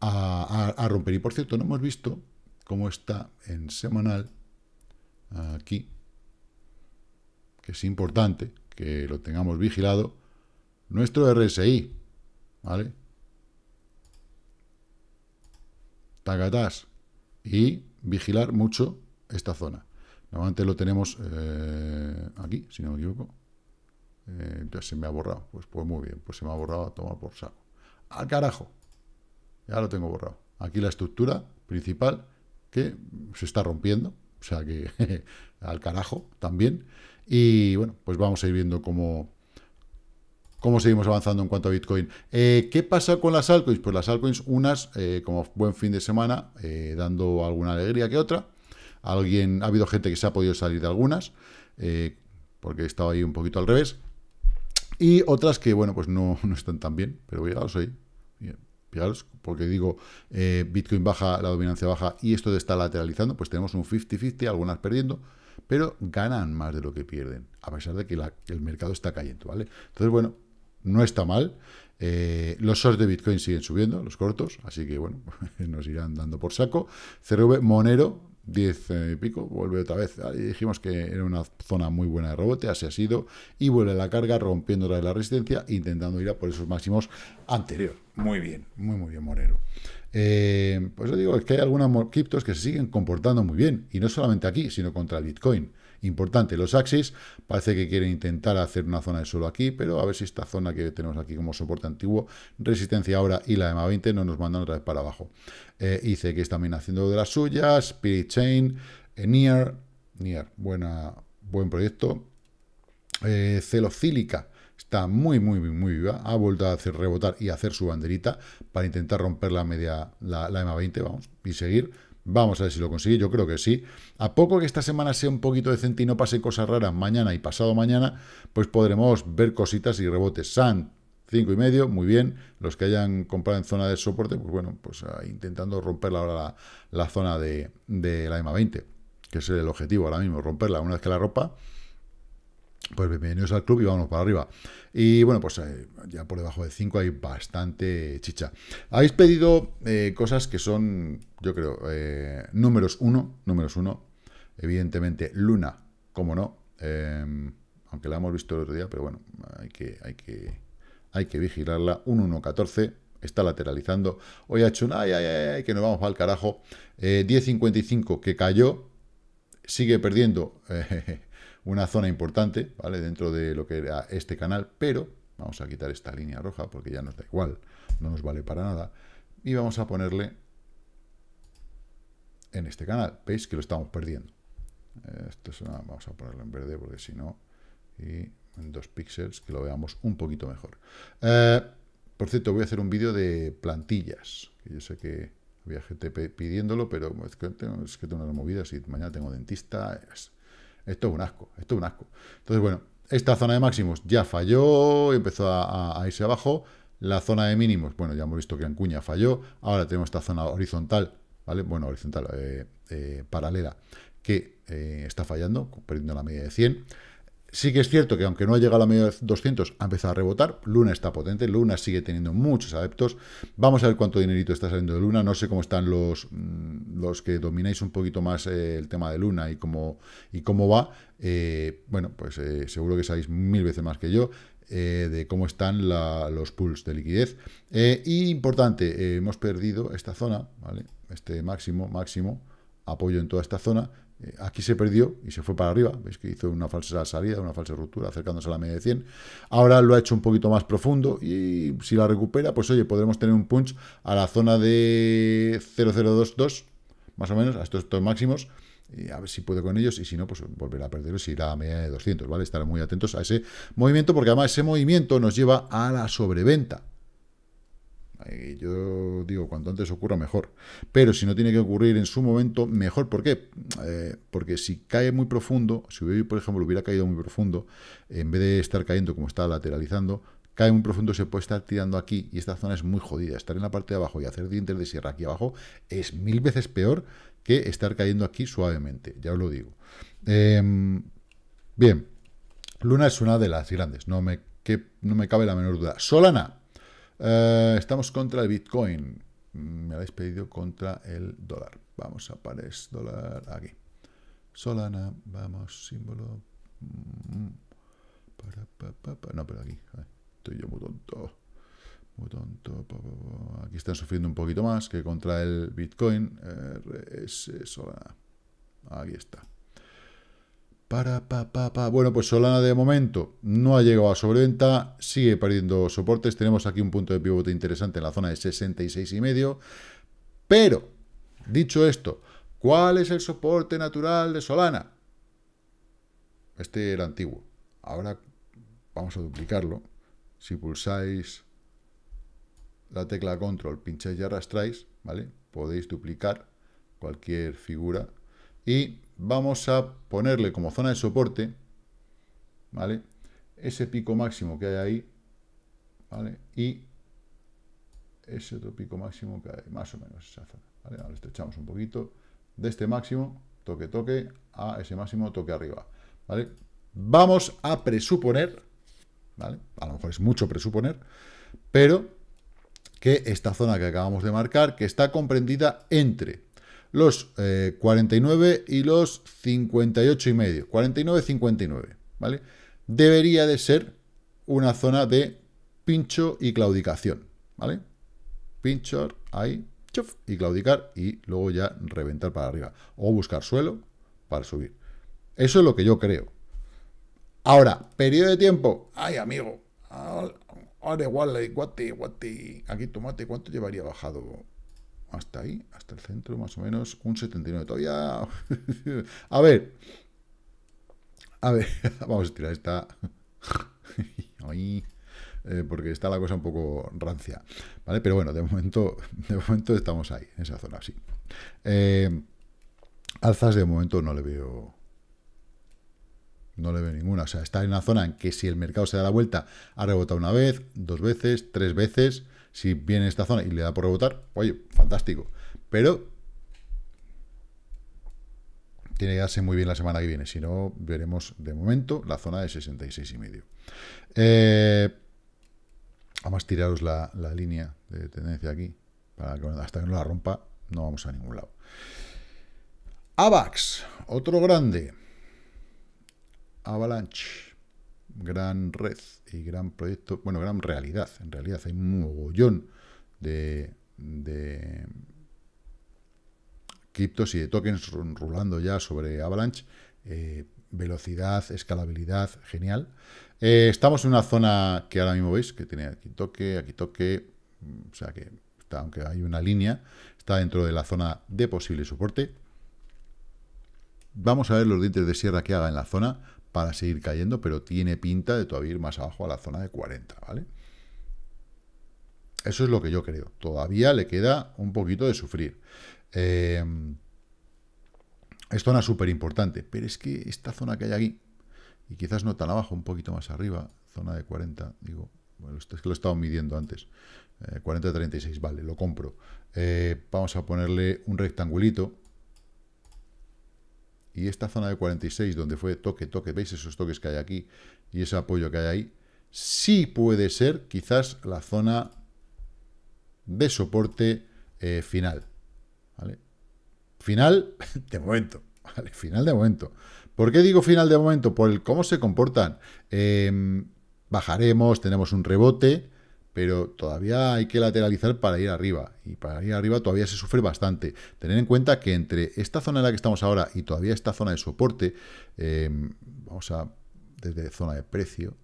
Speaker 1: a, a, romper. Y por cierto, no hemos visto cómo está en semanal aquí, que es importante que lo tengamos vigilado, nuestro RSI, ¿vale? Tagatas. Y vigilar mucho esta zona. Normalmente lo tenemos eh, aquí, si no me equivoco. Eh, ya se me ha borrado. Pues, pues muy bien, pues se me ha borrado a tomar por saco. ¡Al carajo! Ya lo tengo borrado. Aquí la estructura principal que se está rompiendo. O sea que (laughs) al carajo también. Y bueno, pues vamos a ir viendo cómo, cómo seguimos avanzando en cuanto a Bitcoin. Eh, ¿Qué pasa con las altcoins? Pues las altcoins, unas como buen fin de semana, dando alguna alegría que otra. Alguien, ha habido gente que se ha podido salir de algunas, eh, porque estaba ahí un poquito al revés. Y otras que, bueno, pues no, (laughs) no están tan bien, pero fijaros ahí. Fijaros, porque digo, eh, Bitcoin baja, la dominancia baja y esto estar lateralizando, pues tenemos un 50-50, algunas perdiendo, pero ganan más de lo que pierden, a pesar de que el mercado está cayendo, ¿vale? Entonces, bueno, no está mal. Eh, los shorts de Bitcoin siguen subiendo, los cortos, así que bueno, (laughs) nos irán dando por saco. CRV Monero 10 y pico, vuelve otra vez. Y dijimos que era una zona muy buena de rebote, así ha sido, y vuelve la carga rompiendo otra vez la resistencia, intentando ir a por esos máximos anterior. Muy bien, muy, muy bien, Monero. Eh, pues yo digo, es que hay algunos criptos que se siguen comportando muy bien, y no solamente aquí, sino contra el Bitcoin importante. Los Axis parece que quieren intentar hacer una zona de suelo aquí, pero a ver si esta zona que tenemos aquí como soporte antiguo, resistencia ahora y la EMA 20 no nos mandan otra vez para abajo. Eh, es también haciendo de las suyas, Spirit Chain, eh, Near, Near, buena, buen proyecto. Eh, Celocílica está muy, muy, muy viva. Ha vuelto a hacer rebotar y hacer su banderita para intentar romper la media, la, la EMA 20, vamos, y seguir Vamos a ver si lo consigue, yo creo que sí. A poco que esta semana sea un poquito decente y no pase cosas raras mañana y pasado mañana, pues podremos ver cositas y rebotes. SAN, cinco y medio, muy bien. Los que hayan comprado en zona de soporte, pues bueno, pues ah, intentando romper ahora la, zona de, de, la EMA 20, que es el objetivo ahora mismo, romperla una vez que la ropa pues bienvenidos al club y vamos para arriba. Y bueno, pues eh, ya por debajo de 5 hay bastante chicha. Habéis pedido eh, cosas que son, yo creo, eh, números 1, números 1. Evidentemente, Luna, como no. Em, aunque la hemos visto el otro día, pero bueno, hay que, hay que, hay que vigilarla. 1.1.14 está lateralizando. Hoy ha hecho un ay, ay, ay, que nos vamos al carajo. 10.55 que cayó, sigue perdiendo (laughs) una zona importante, ¿vale? Dentro de lo que era este canal, pero vamos a quitar esta línea roja porque ya nos da igual, no nos vale para nada. Y vamos a ponerle en este canal. ¿Veis que lo estamos perdiendo? Esto es una, vamos a ponerlo en verde porque si no, y en dos píxeles que lo veamos un poquito mejor. Eh, por cierto, voy a hacer un vídeo de plantillas, yo sé que había gente pidiéndolo, pero es que tengo, es que tengo unas movidas y mañana tengo dentista. Esto es un asco, esto es un asco. Entonces, bueno, esta zona de máximos ya falló, empezó a, irse abajo. La zona de mínimos, bueno, ya hemos visto que en cuña falló. Ahora tenemos esta zona horizontal, ¿vale? Bueno, horizontal, eh, eh, paralela, que eh, está fallando, perdiendo la media de 100. Sí que es cierto que aunque no ha llegado a la media de 200, ha empezado a rebotar. Luna está potente, Luna sigue teniendo muchos adeptos. Vamos a ver cuánto dinerito está saliendo de Luna. No sé cómo están los, mm, los que domináis un poquito más eh, el tema de Luna y cómo, y cómo va. Eh, bueno, pues eh, seguro que sabéis mil veces más que yo. de cómo están los pools de liquidez. y importante, hemos perdido esta zona, ¿vale? Este máximo, máximo, apoyo en toda esta zona, eh, aquí se perdió y se fue para arriba. Veis que hizo una falsa salida, una falsa ruptura, acercándose a la media de 100. Ahora lo ha hecho un poquito más profundo y si la recupera, pues oye, podremos tener un punch a la zona de 0022, más o menos, a estos, estos máximos, y a ver si puedo con ellos, y si no, pues volverá a perderlos y irá a media de 200, ¿vale? Estar muy atentos a ese movimiento, porque además ese movimiento nos lleva a la sobreventa. Yo digo, cuanto antes ocurra, mejor. Pero si no tiene que ocurrir en su momento, mejor. ¿Por qué? Eh, porque si cae muy profundo, si por ejemplo, hubiera caído muy profundo, en vez de estar cayendo como está lateralizando, cae muy profundo, se puede estar tirando aquí y esta zona es muy jodida. Estar en la parte de abajo y hacer dientes de sierra aquí abajo es mil veces peor que estar cayendo aquí suavemente, ya os lo digo. Em, bien, Luna es una de las grandes, no me, que, no me cabe la menor duda. Solana, eh, estamos contra el Bitcoin. Me habéis pedido contra el dólar. Vamos a pares dólar aquí. Solana, vamos, símbolo. Mm, no, pero aquí. Estoy yo muy tonto. Muy tonto. Aquí están sufriendo un poquito más que contra el Bitcoin. es Solana. Aquí está. Para, pa, pa, pa. Bueno, pues Solana de momento no ha llegado a sobreventa, sigue perdiendo soportes. Tenemos aquí un punto de pivote interesante en la zona de 66 y medio. Pero, dicho esto, ¿cuál es el soporte natural de Solana? Este era antiguo. Ahora vamos a duplicarlo. Si pulsáis la tecla control, pincháis y arrastráis, ¿vale? Podéis duplicar cualquier figura y vamos a ponerle como zona de soporte, ¿vale? Ese pico máximo que hay ahí, ¿vale? Y ese otro pico máximo que hay, más o menos esa zona, ¿vale? Ahora estrechamos un poquito de este máximo, toque, toque, a ese máximo, toque arriba, ¿vale? Vamos a presuponer, ¿vale? A lo mejor es mucho presuponer, pero que esta zona que acabamos de marcar, que está comprendida entre los 49 eh, y los 58 y medio, 49-59, ¿vale? Debería de ser una zona de pincho y claudicación, ¿vale? Pinchar ahí, chuf, y claudicar y luego ya reventar para arriba. O buscar suelo para subir. Eso es lo que yo creo. Ahora, periodo de tiempo. Ay, amigo. Ahora igual, guati, guati. Aquí tomate, ¿cuánto llevaría bajado? Hasta ahí, hasta el centro, más o menos, un 79. Todavía. (laughs) a ver. A ver, (laughs) vamos a tirar esta. (laughs) ahí. Eh, porque está la cosa un poco rancia. ¿Vale? Pero bueno, de momento, de momento estamos ahí, en esa zona, sí. Eh, alzas de momento no le veo. No le veo ninguna. O sea, está en una zona en que si el mercado se da la vuelta, ha rebotado una vez, dos veces, tres veces si viene esta zona y le da por rebotar, oye, fantástico. Pero tiene que darse muy bien la semana que viene. Si no, veremos de momento la zona de 66 y medio. Eh, vamos a tiraros la, línea de tendencia aquí. Para que hasta que no la rompa, no vamos a ningún lado. AVAX, otro grande. Avalanche gran red y gran proyecto, bueno, gran realidad. En realidad hay un mogollón de, de criptos y de tokens rulando ya sobre Avalanche. Eh, velocidad, escalabilidad, genial. Eh, estamos en una zona que ahora mismo veis que tiene aquí toque, aquí toque, o sea que aunque hay una línea, está dentro de la zona de posible soporte. Vamos a ver los dientes de sierra que haga en la zona para seguir cayendo, pero tiene pinta de todavía ir más abajo a la zona de 40, ¿vale? Eso es lo que yo creo. Todavía le queda un poquito de sufrir. Eh, es zona súper importante, pero es que esta zona que hay aquí, y quizás no tan abajo, un poquito más arriba, zona de 40, digo, bueno, es que lo he estado midiendo antes, 40-36, eh, vale, lo compro. Eh, vamos a ponerle un rectangulito, y esta zona de 46, donde fue toque, toque, ¿veis esos toques que hay aquí? Y ese apoyo que hay ahí, sí puede ser quizás la zona de soporte eh, final. ¿vale? Final (laughs) de momento. Final de momento. ¿Por qué digo final de momento? Por el cómo se comportan. Em, bajaremos, tenemos un rebote, pero todavía hay que lateralizar para ir arriba, y para ir arriba todavía se sufre bastante. Tener en cuenta que entre esta zona en la que estamos ahora y todavía esta zona de soporte, em, vamos a, desde zona de precio,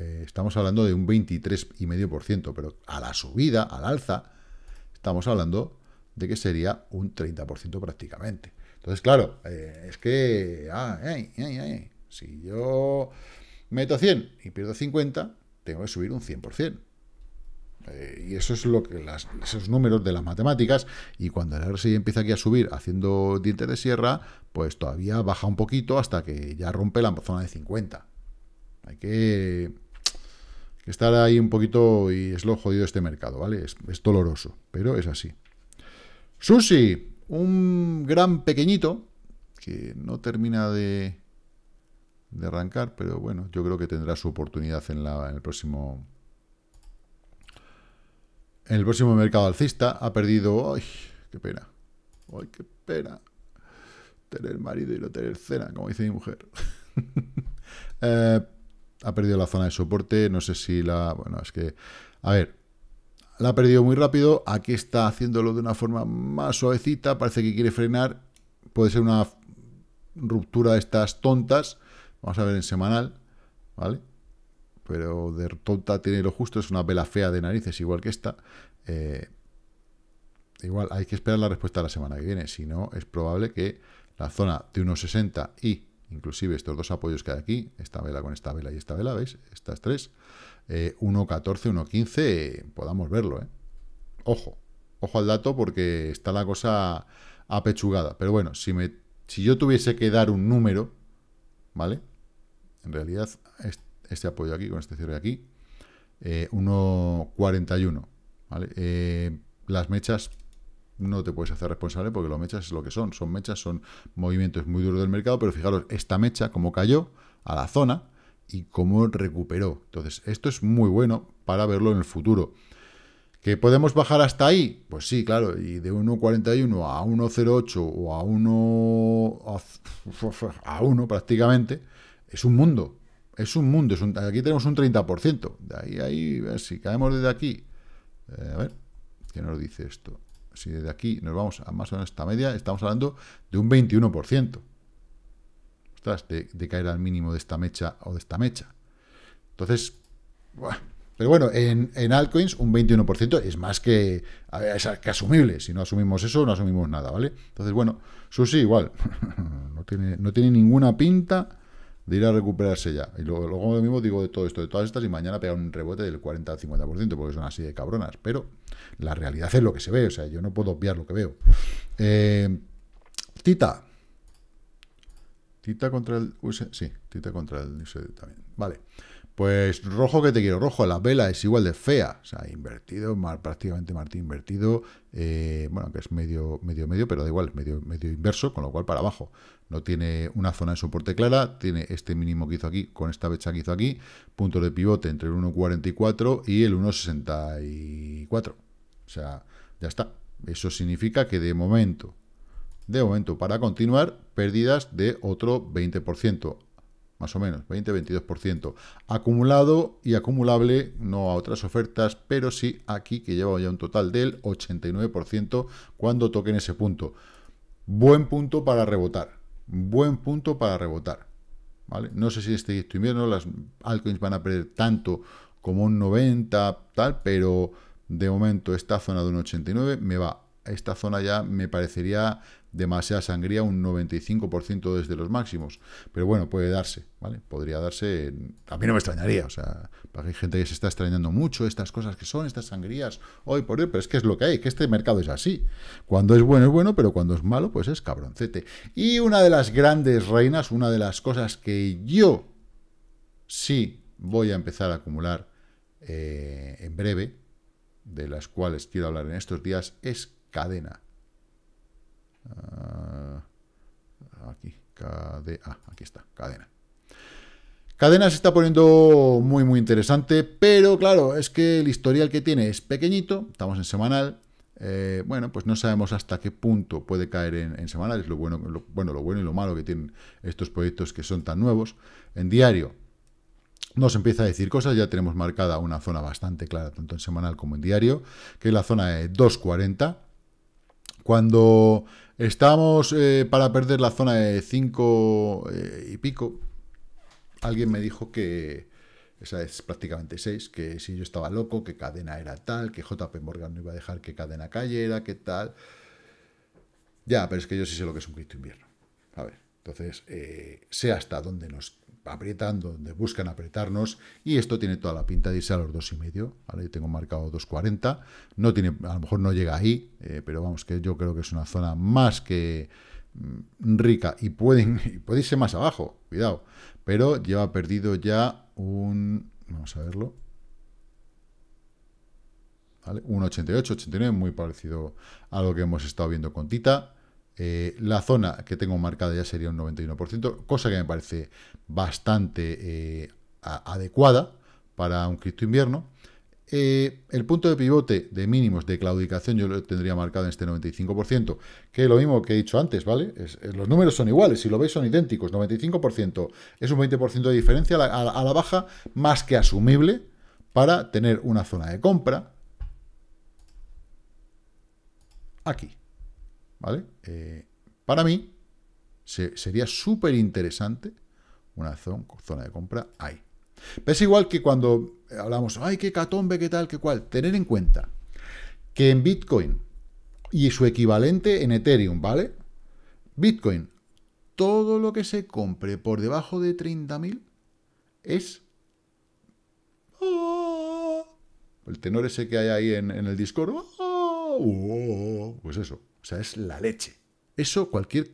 Speaker 1: eh, estamos hablando de un 23,5%, pero a la subida, al alza, estamos hablando de que sería un 30% prácticamente. Entonces, claro, eh, es que, ah, si yo meto 100 y pierdo 50, tengo que subir un 100%. Eh, y eso es lo que las, esos números de las matemáticas. Y cuando el RSI empieza aquí a subir haciendo dientes de sierra, pues todavía baja un poquito hasta que ya rompe la zona de 50. Hay que, estar ahí un poquito y es lo jodido este mercado, ¿vale? Es, es doloroso, pero es así. Sushi, un gran pequeñito que no termina de, de arrancar, pero bueno, yo creo que tendrá su oportunidad en, la, en el próximo en el próximo mercado alcista. Ha perdido, ¡ay, qué pena! ¡Ay, qué pena! Tener marido y no tener cena, como dice mi mujer. (laughs) Eh, ha perdido la zona de soporte, no sé si la... Bueno, es que... A ver, la ha perdido muy rápido. Aquí está haciéndolo de una forma más suavecita. Parece que quiere frenar. Puede ser una ruptura de estas tontas. Vamos a ver en semanal, ¿vale? Pero de tonta tiene lo justo, es una vela fea de narices, igual que esta. Eh, igual hay que esperar la respuesta la semana que viene, si no, es probable que la zona de 1,60 y inclusive estos dos apoyos que hay aquí, esta vela con esta vela y esta vela, ¿veis? Estas tres, 1.14, 1.15, podamos verlo, ¿eh? Ojo, ojo al dato porque está la cosa apechugada. Pero bueno, si, me, si yo tuviese que dar un número, ¿vale? En realidad, este apoyo aquí, con este cierre aquí, 1.41. Eh. Eh, las mechas no te puedes hacer responsable porque los mechas es lo que son. Son mechas, son movimientos muy duros del mercado, pero fijaros, esta mecha, como cayó a la zona y cómo recuperó. Entonces, esto es muy bueno para verlo en el futuro. ¿Que podemos bajar hasta ahí? Pues sí, claro, y de 1.41 a 1.08 o a 1 a (laughs) 1 prácticamente, es un mundo. Es un mundo. aquí tenemos un 30%. De ahí, ahí, si caemos desde aquí, eh, a ver, ¿qué nos dice esto? Si desde aquí nos vamos a más o menos esta media, estamos hablando de un 21%. Ostras, de, de caer al mínimo de esta mecha o de esta mecha. Entonces, pero bueno, en, en, altcoins un 21% es más que, es que asumible. Si no asumimos eso, no asumimos nada, ¿vale? Entonces, bueno, Susi igual. (laughs) no, tiene, no tiene ninguna pinta de ir a recuperarse ya. Y luego, mismo digo de todo esto, de todas estas, y mañana pega un rebote del 40 al 50%, porque son así de cabronas. Pero la realidad es lo que se ve, o sea, yo no puedo obviar lo que veo. Eh, tita. Tita contra el USD, sí, Tita contra el USD también. Vale. Pues rojo que te quiero, rojo, la vela es igual de fea, o sea, invertido, prácticamente Martín invertido, eh, bueno, que es medio, medio, medio, pero da igual, medio, medio inverso, con lo cual para abajo. No tiene una zona de soporte clara, tiene este mínimo que hizo aquí, con esta fecha que hizo aquí, puntos de pivote entre el 1.44 y el 1.64. O sea, ya está. Eso significa que de momento, de momento, para continuar, pérdidas de otro 20% más o menos, 20-22%. Acumulado y acumulable, no a otras ofertas, pero sí aquí que lleva ya un total del 89% cuando toquen ese punto. Buen punto para rebotar, buen punto para rebotar. ¿vale? No sé si este invierno las altcoins van a perder tanto como un 90, tal, pero de momento esta zona de un 89 me va. Esta zona ya me parecería demasiada sangría, un 95% desde los máximos. Pero bueno, puede darse, ¿vale? Podría darse, a mí no me extrañaría, o sea, para hay gente que se está extrañando mucho estas cosas que son, estas sangrías, hoy por hoy, pero es que es lo que hay, que este mercado es así. Cuando es bueno es bueno, pero cuando es malo, pues es cabroncete. Y una de las grandes reinas, una de las cosas que yo sí voy a empezar a acumular eh, en breve, de las cuales quiero hablar en estos días, es cadena. Ah, aquí, cadena, aquí está, cadena. Cadena se está poniendo muy, muy interesante, pero claro, es que el historial que tiene es pequeñito, estamos en semanal, eh, bueno, pues no sabemos hasta qué punto puede caer en, semanal, es lo bueno, bueno, lo bueno y lo malo que tienen estos proyectos que son tan nuevos. En diario nos empieza a decir cosas, ya tenemos marcada una zona bastante clara, tanto en semanal como en diario, que es la zona de 240. Cuando Estábamos eh, para perder la zona de 5 eh, y pico. Alguien me dijo que, esa es prácticamente 6, que si yo estaba loco, que cadena era tal, que JP Morgan no iba a dejar que cadena cayera, que tal. Ya, pero es que yo sí sé lo que es un cripto invierno. A ver, entonces, eh, sé hasta dónde nos aprietan, donde buscan apretarnos, y esto tiene toda la pinta de irse a los dos y medio, ¿vale? Yo tengo marcado 2.40, no tiene, a lo mejor no llega ahí, eh, pero vamos, que yo creo que es una zona más que mm, rica, y pueden, (laughs) puede irse más abajo, cuidado, pero lleva perdido ya un, vamos a verlo, ¿vale? Un 88, 89, muy parecido a lo que hemos estado viendo con Tita. Eh, la zona que tengo marcada ya sería un 91%, cosa que me parece bastante eh, adecuada para un cripto invierno. Eh, el punto de pivote de mínimos de claudicación yo lo tendría marcado en este 95%, que es lo mismo que he dicho antes, ¿vale? los números son iguales, si lo veis son idénticos, 95% es un 20% de diferencia a la baja, más que asumible para tener una zona de compra aquí. ¿Vale? Eh, para mí, sería súper interesante una zona, de compra ahí. Es igual que cuando hablamos, ay, qué catombe, qué tal, qué cual. Tener en cuenta que en Bitcoin y su equivalente en Ethereum, ¿vale? Bitcoin, todo lo que se compre por debajo de 30.000 es... ¡ah! El tenor ese que hay ahí en, el Discord, ¡ah! ¡oh! pues eso, o sea, es la leche. Eso, cualquier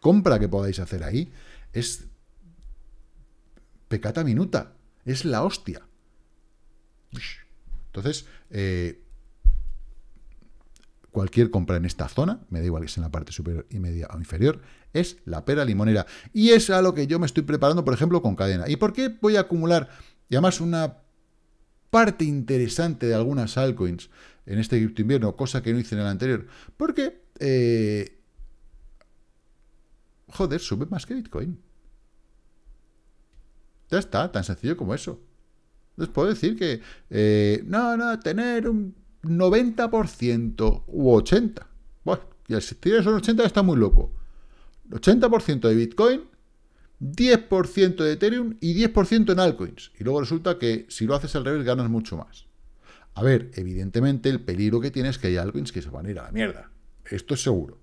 Speaker 1: compra que podáis hacer ahí, es pecata minuta. Es la hostia. Entonces, eh, cualquier compra en esta zona, me da igual que sea en la parte superior y media o inferior, es la pera limonera. Y es a lo que yo me estoy preparando, por ejemplo, con cadena. ¿Y por qué voy a acumular, y además, una parte interesante de algunas altcoins en este cripto invierno, cosa que no hice en el anterior? Porque eh, joder, sube más que Bitcoin. Ya está, tan sencillo como eso. Les puedo decir que, eh, no, no, tener un 90% u 80%. Bueno, y si tienes un 80% está muy loco. 80% de Bitcoin, 10% de Ethereum y 10% en altcoins. Y luego resulta que si lo haces al revés ganas mucho más. A ver, evidentemente el peligro que tienes es que hay altcoins que se van a ir a la mierda. Esto es seguro.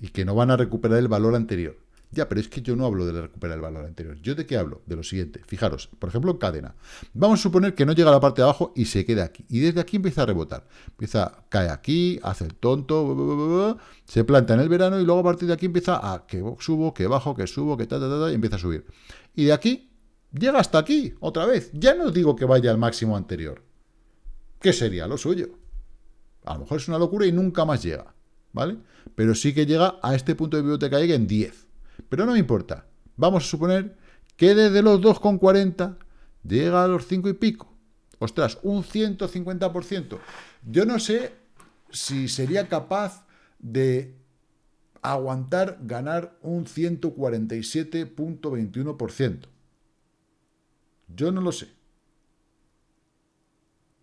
Speaker 1: Y que no van a recuperar el valor anterior. Ya, pero es que yo no hablo de recuperar el valor anterior. ¿Yo de qué hablo? De lo siguiente. Fijaros, por ejemplo, cadena. Vamos a suponer que no llega a la parte de abajo y se queda aquí. Y desde aquí empieza a rebotar. Empieza, cae aquí, hace el tonto, se planta en el verano y luego a partir de aquí empieza a que subo, que bajo, que subo, que ta, ta, ta, y empieza a subir. Y de aquí llega hasta aquí, otra vez. Ya no digo que vaya al máximo anterior. ¿Qué sería lo suyo? A lo mejor es una locura y nunca más llega, ¿vale? Pero sí que llega a este punto de biblioteca en 10. Pero no me importa. Vamos a suponer que desde los 2,40 llega a los 5 y pico. Ostras, un 150%. Yo no sé si sería capaz de aguantar ganar un 147.21%. Yo no lo sé.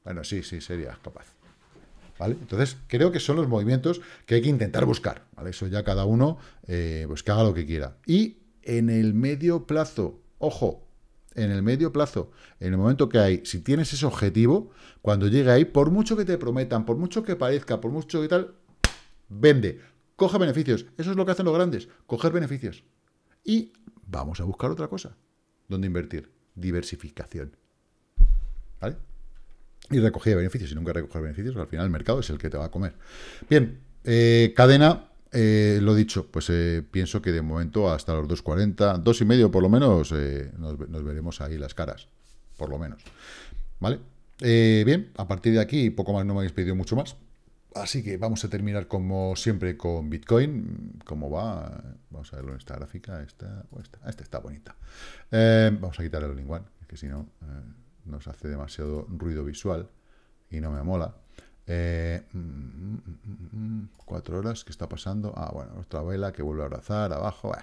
Speaker 1: Bueno, sí, sí, sería capaz. ¿Vale? Entonces, creo que son los movimientos que hay que intentar buscar. Eso ya cada uno, eh, pues que haga lo que quiera. Y en el medio plazo, ojo, en el medio plazo, en el momento que hay, si tienes ese objetivo, cuando llegue ahí, por mucho que te prometan, por mucho que parezca, por mucho que tal, vende, coge beneficios. Eso es lo que hacen los grandes, coger beneficios. Y vamos a buscar otra cosa, donde invertir, diversificación. ¿Vale? Y recogía beneficios. Y nunca recoger beneficios, al final el mercado es el que te va a comer. Bien, eh, cadena, eh, lo dicho, pues eh, pienso que de momento hasta los 2.40, dos y medio por lo menos, nos, veremos ahí las caras, por lo menos. ¿Vale? bien, a partir de aquí, poco más no me habéis pedido mucho más. Así que vamos a terminar como siempre con Bitcoin. ¿Cómo va? Vamos a verlo en esta gráfica. Esta, esta, esta está bonita. vamos a quitar el link que si no nos hace demasiado ruido visual y no me mola. Eh, mm, mm, mm, cuatro horas, ¿qué está pasando? Ah, bueno, otra vela que vuelve a abrazar, abajo.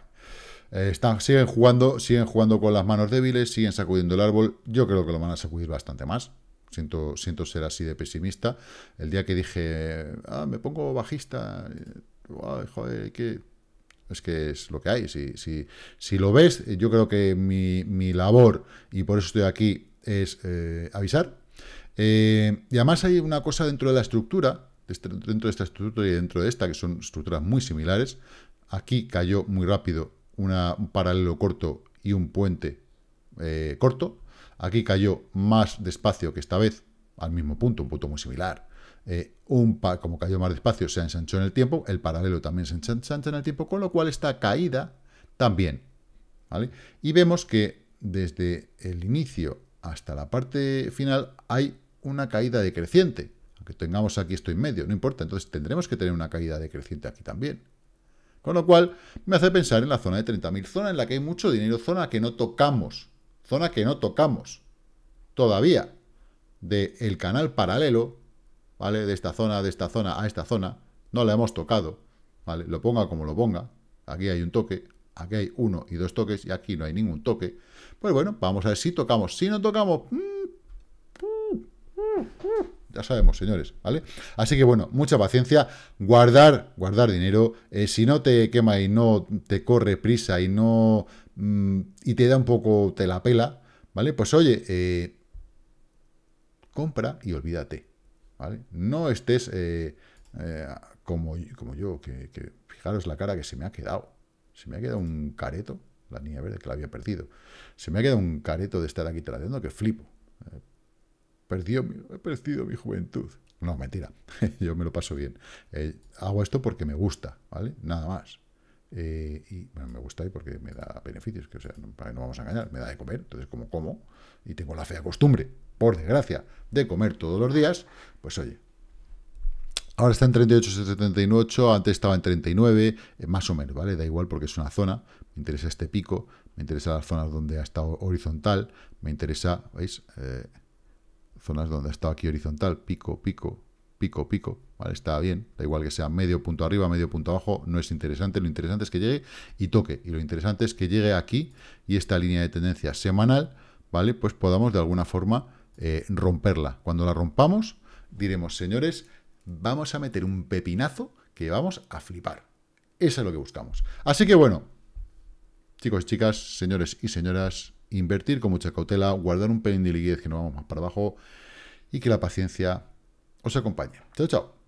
Speaker 1: Eh, están, siguen jugando, siguen jugando con las manos débiles, siguen sacudiendo el árbol. Yo creo que lo van a sacudir bastante más. Siento, siento ser así de pesimista. El día que dije, ah, me pongo bajista, joder, que es que es lo que hay. Si, si, si lo ves, yo creo que mi, mi labor, y por eso estoy aquí, es eh, avisar. Eh, y además hay una cosa dentro de la estructura dentro de esta estructura y dentro de esta, que son estructuras muy similares. Aquí cayó muy rápido un paralelo corto y un puente eh, corto. Aquí cayó más despacio que esta vez, al mismo punto, un punto muy similar. Un como cayó más despacio, se ensanchó en el tiempo, el paralelo también se ensancha en el tiempo, con lo cual esta caída también. ¿vale? Y vemos que desde el inicio hasta la parte final hay una caída decreciente. Aunque tengamos aquí esto en medio, no importa. Entonces tendremos que tener una caída decreciente aquí también. Con lo cual me hace pensar en la zona de 30.000, zona en la que hay mucho dinero, zona que no tocamos, zona que no tocamos todavía del canal paralelo, ¿vale? De esta zona, de esta zona a esta zona, no la hemos tocado, ¿vale? Lo ponga como lo ponga, aquí hay un toque, aquí hay uno y dos toques y aquí no hay ningún toque. Pues bueno, vamos a ver si tocamos. Si no tocamos... Mm, ya sabemos, señores, ¿vale? Así que bueno, mucha paciencia, guardar, guardar dinero, eh, si no te quema y no te corre prisa y no mm, y te da un poco, te la pela, ¿vale? Pues oye, eh, compra y olvídate, ¿vale? No estés eh, como, como yo, que, fijaros la cara que se me ha quedado, se me ha quedado un careto, la niña verde que la había perdido, se me ha quedado un careto de estar aquí tratando que flipo he perdido mi juventud. No, mentira, (laughs) yo me lo paso bien. Eh, hago esto porque me gusta, ¿vale? Nada más. Eh, y bueno, me gusta y porque me da beneficios, que o sea, no, no, vamos a engañar, me da de comer, entonces como como, y tengo la fea costumbre, por desgracia, de comer todos los días, pues oye, ahora está en 38,78, antes estaba en 39, eh, más o menos, ¿vale? Da igual porque es una zona, me interesa este pico, me interesa las zonas donde ha estado horizontal, me interesa, ¿veis? zonas donde ha estado aquí horizontal, pico, pico, pico, pico, ¿vale? Está bien, da igual que sea medio punto arriba, medio punto abajo, no es interesante, lo interesante es que llegue y toque, y lo interesante es que llegue aquí y esta línea de tendencia semanal, ¿vale? Pues podamos de alguna forma eh, romperla. Cuando la rompamos, diremos, señores, vamos a meter un pepinazo que vamos a flipar. Eso es lo que buscamos. Así que bueno, chicos y chicas, señores y señoras, invertir con mucha cautela, guardar un pelín de liquidez que no vamos más para abajo y que la paciencia os acompañe. Chao, chao.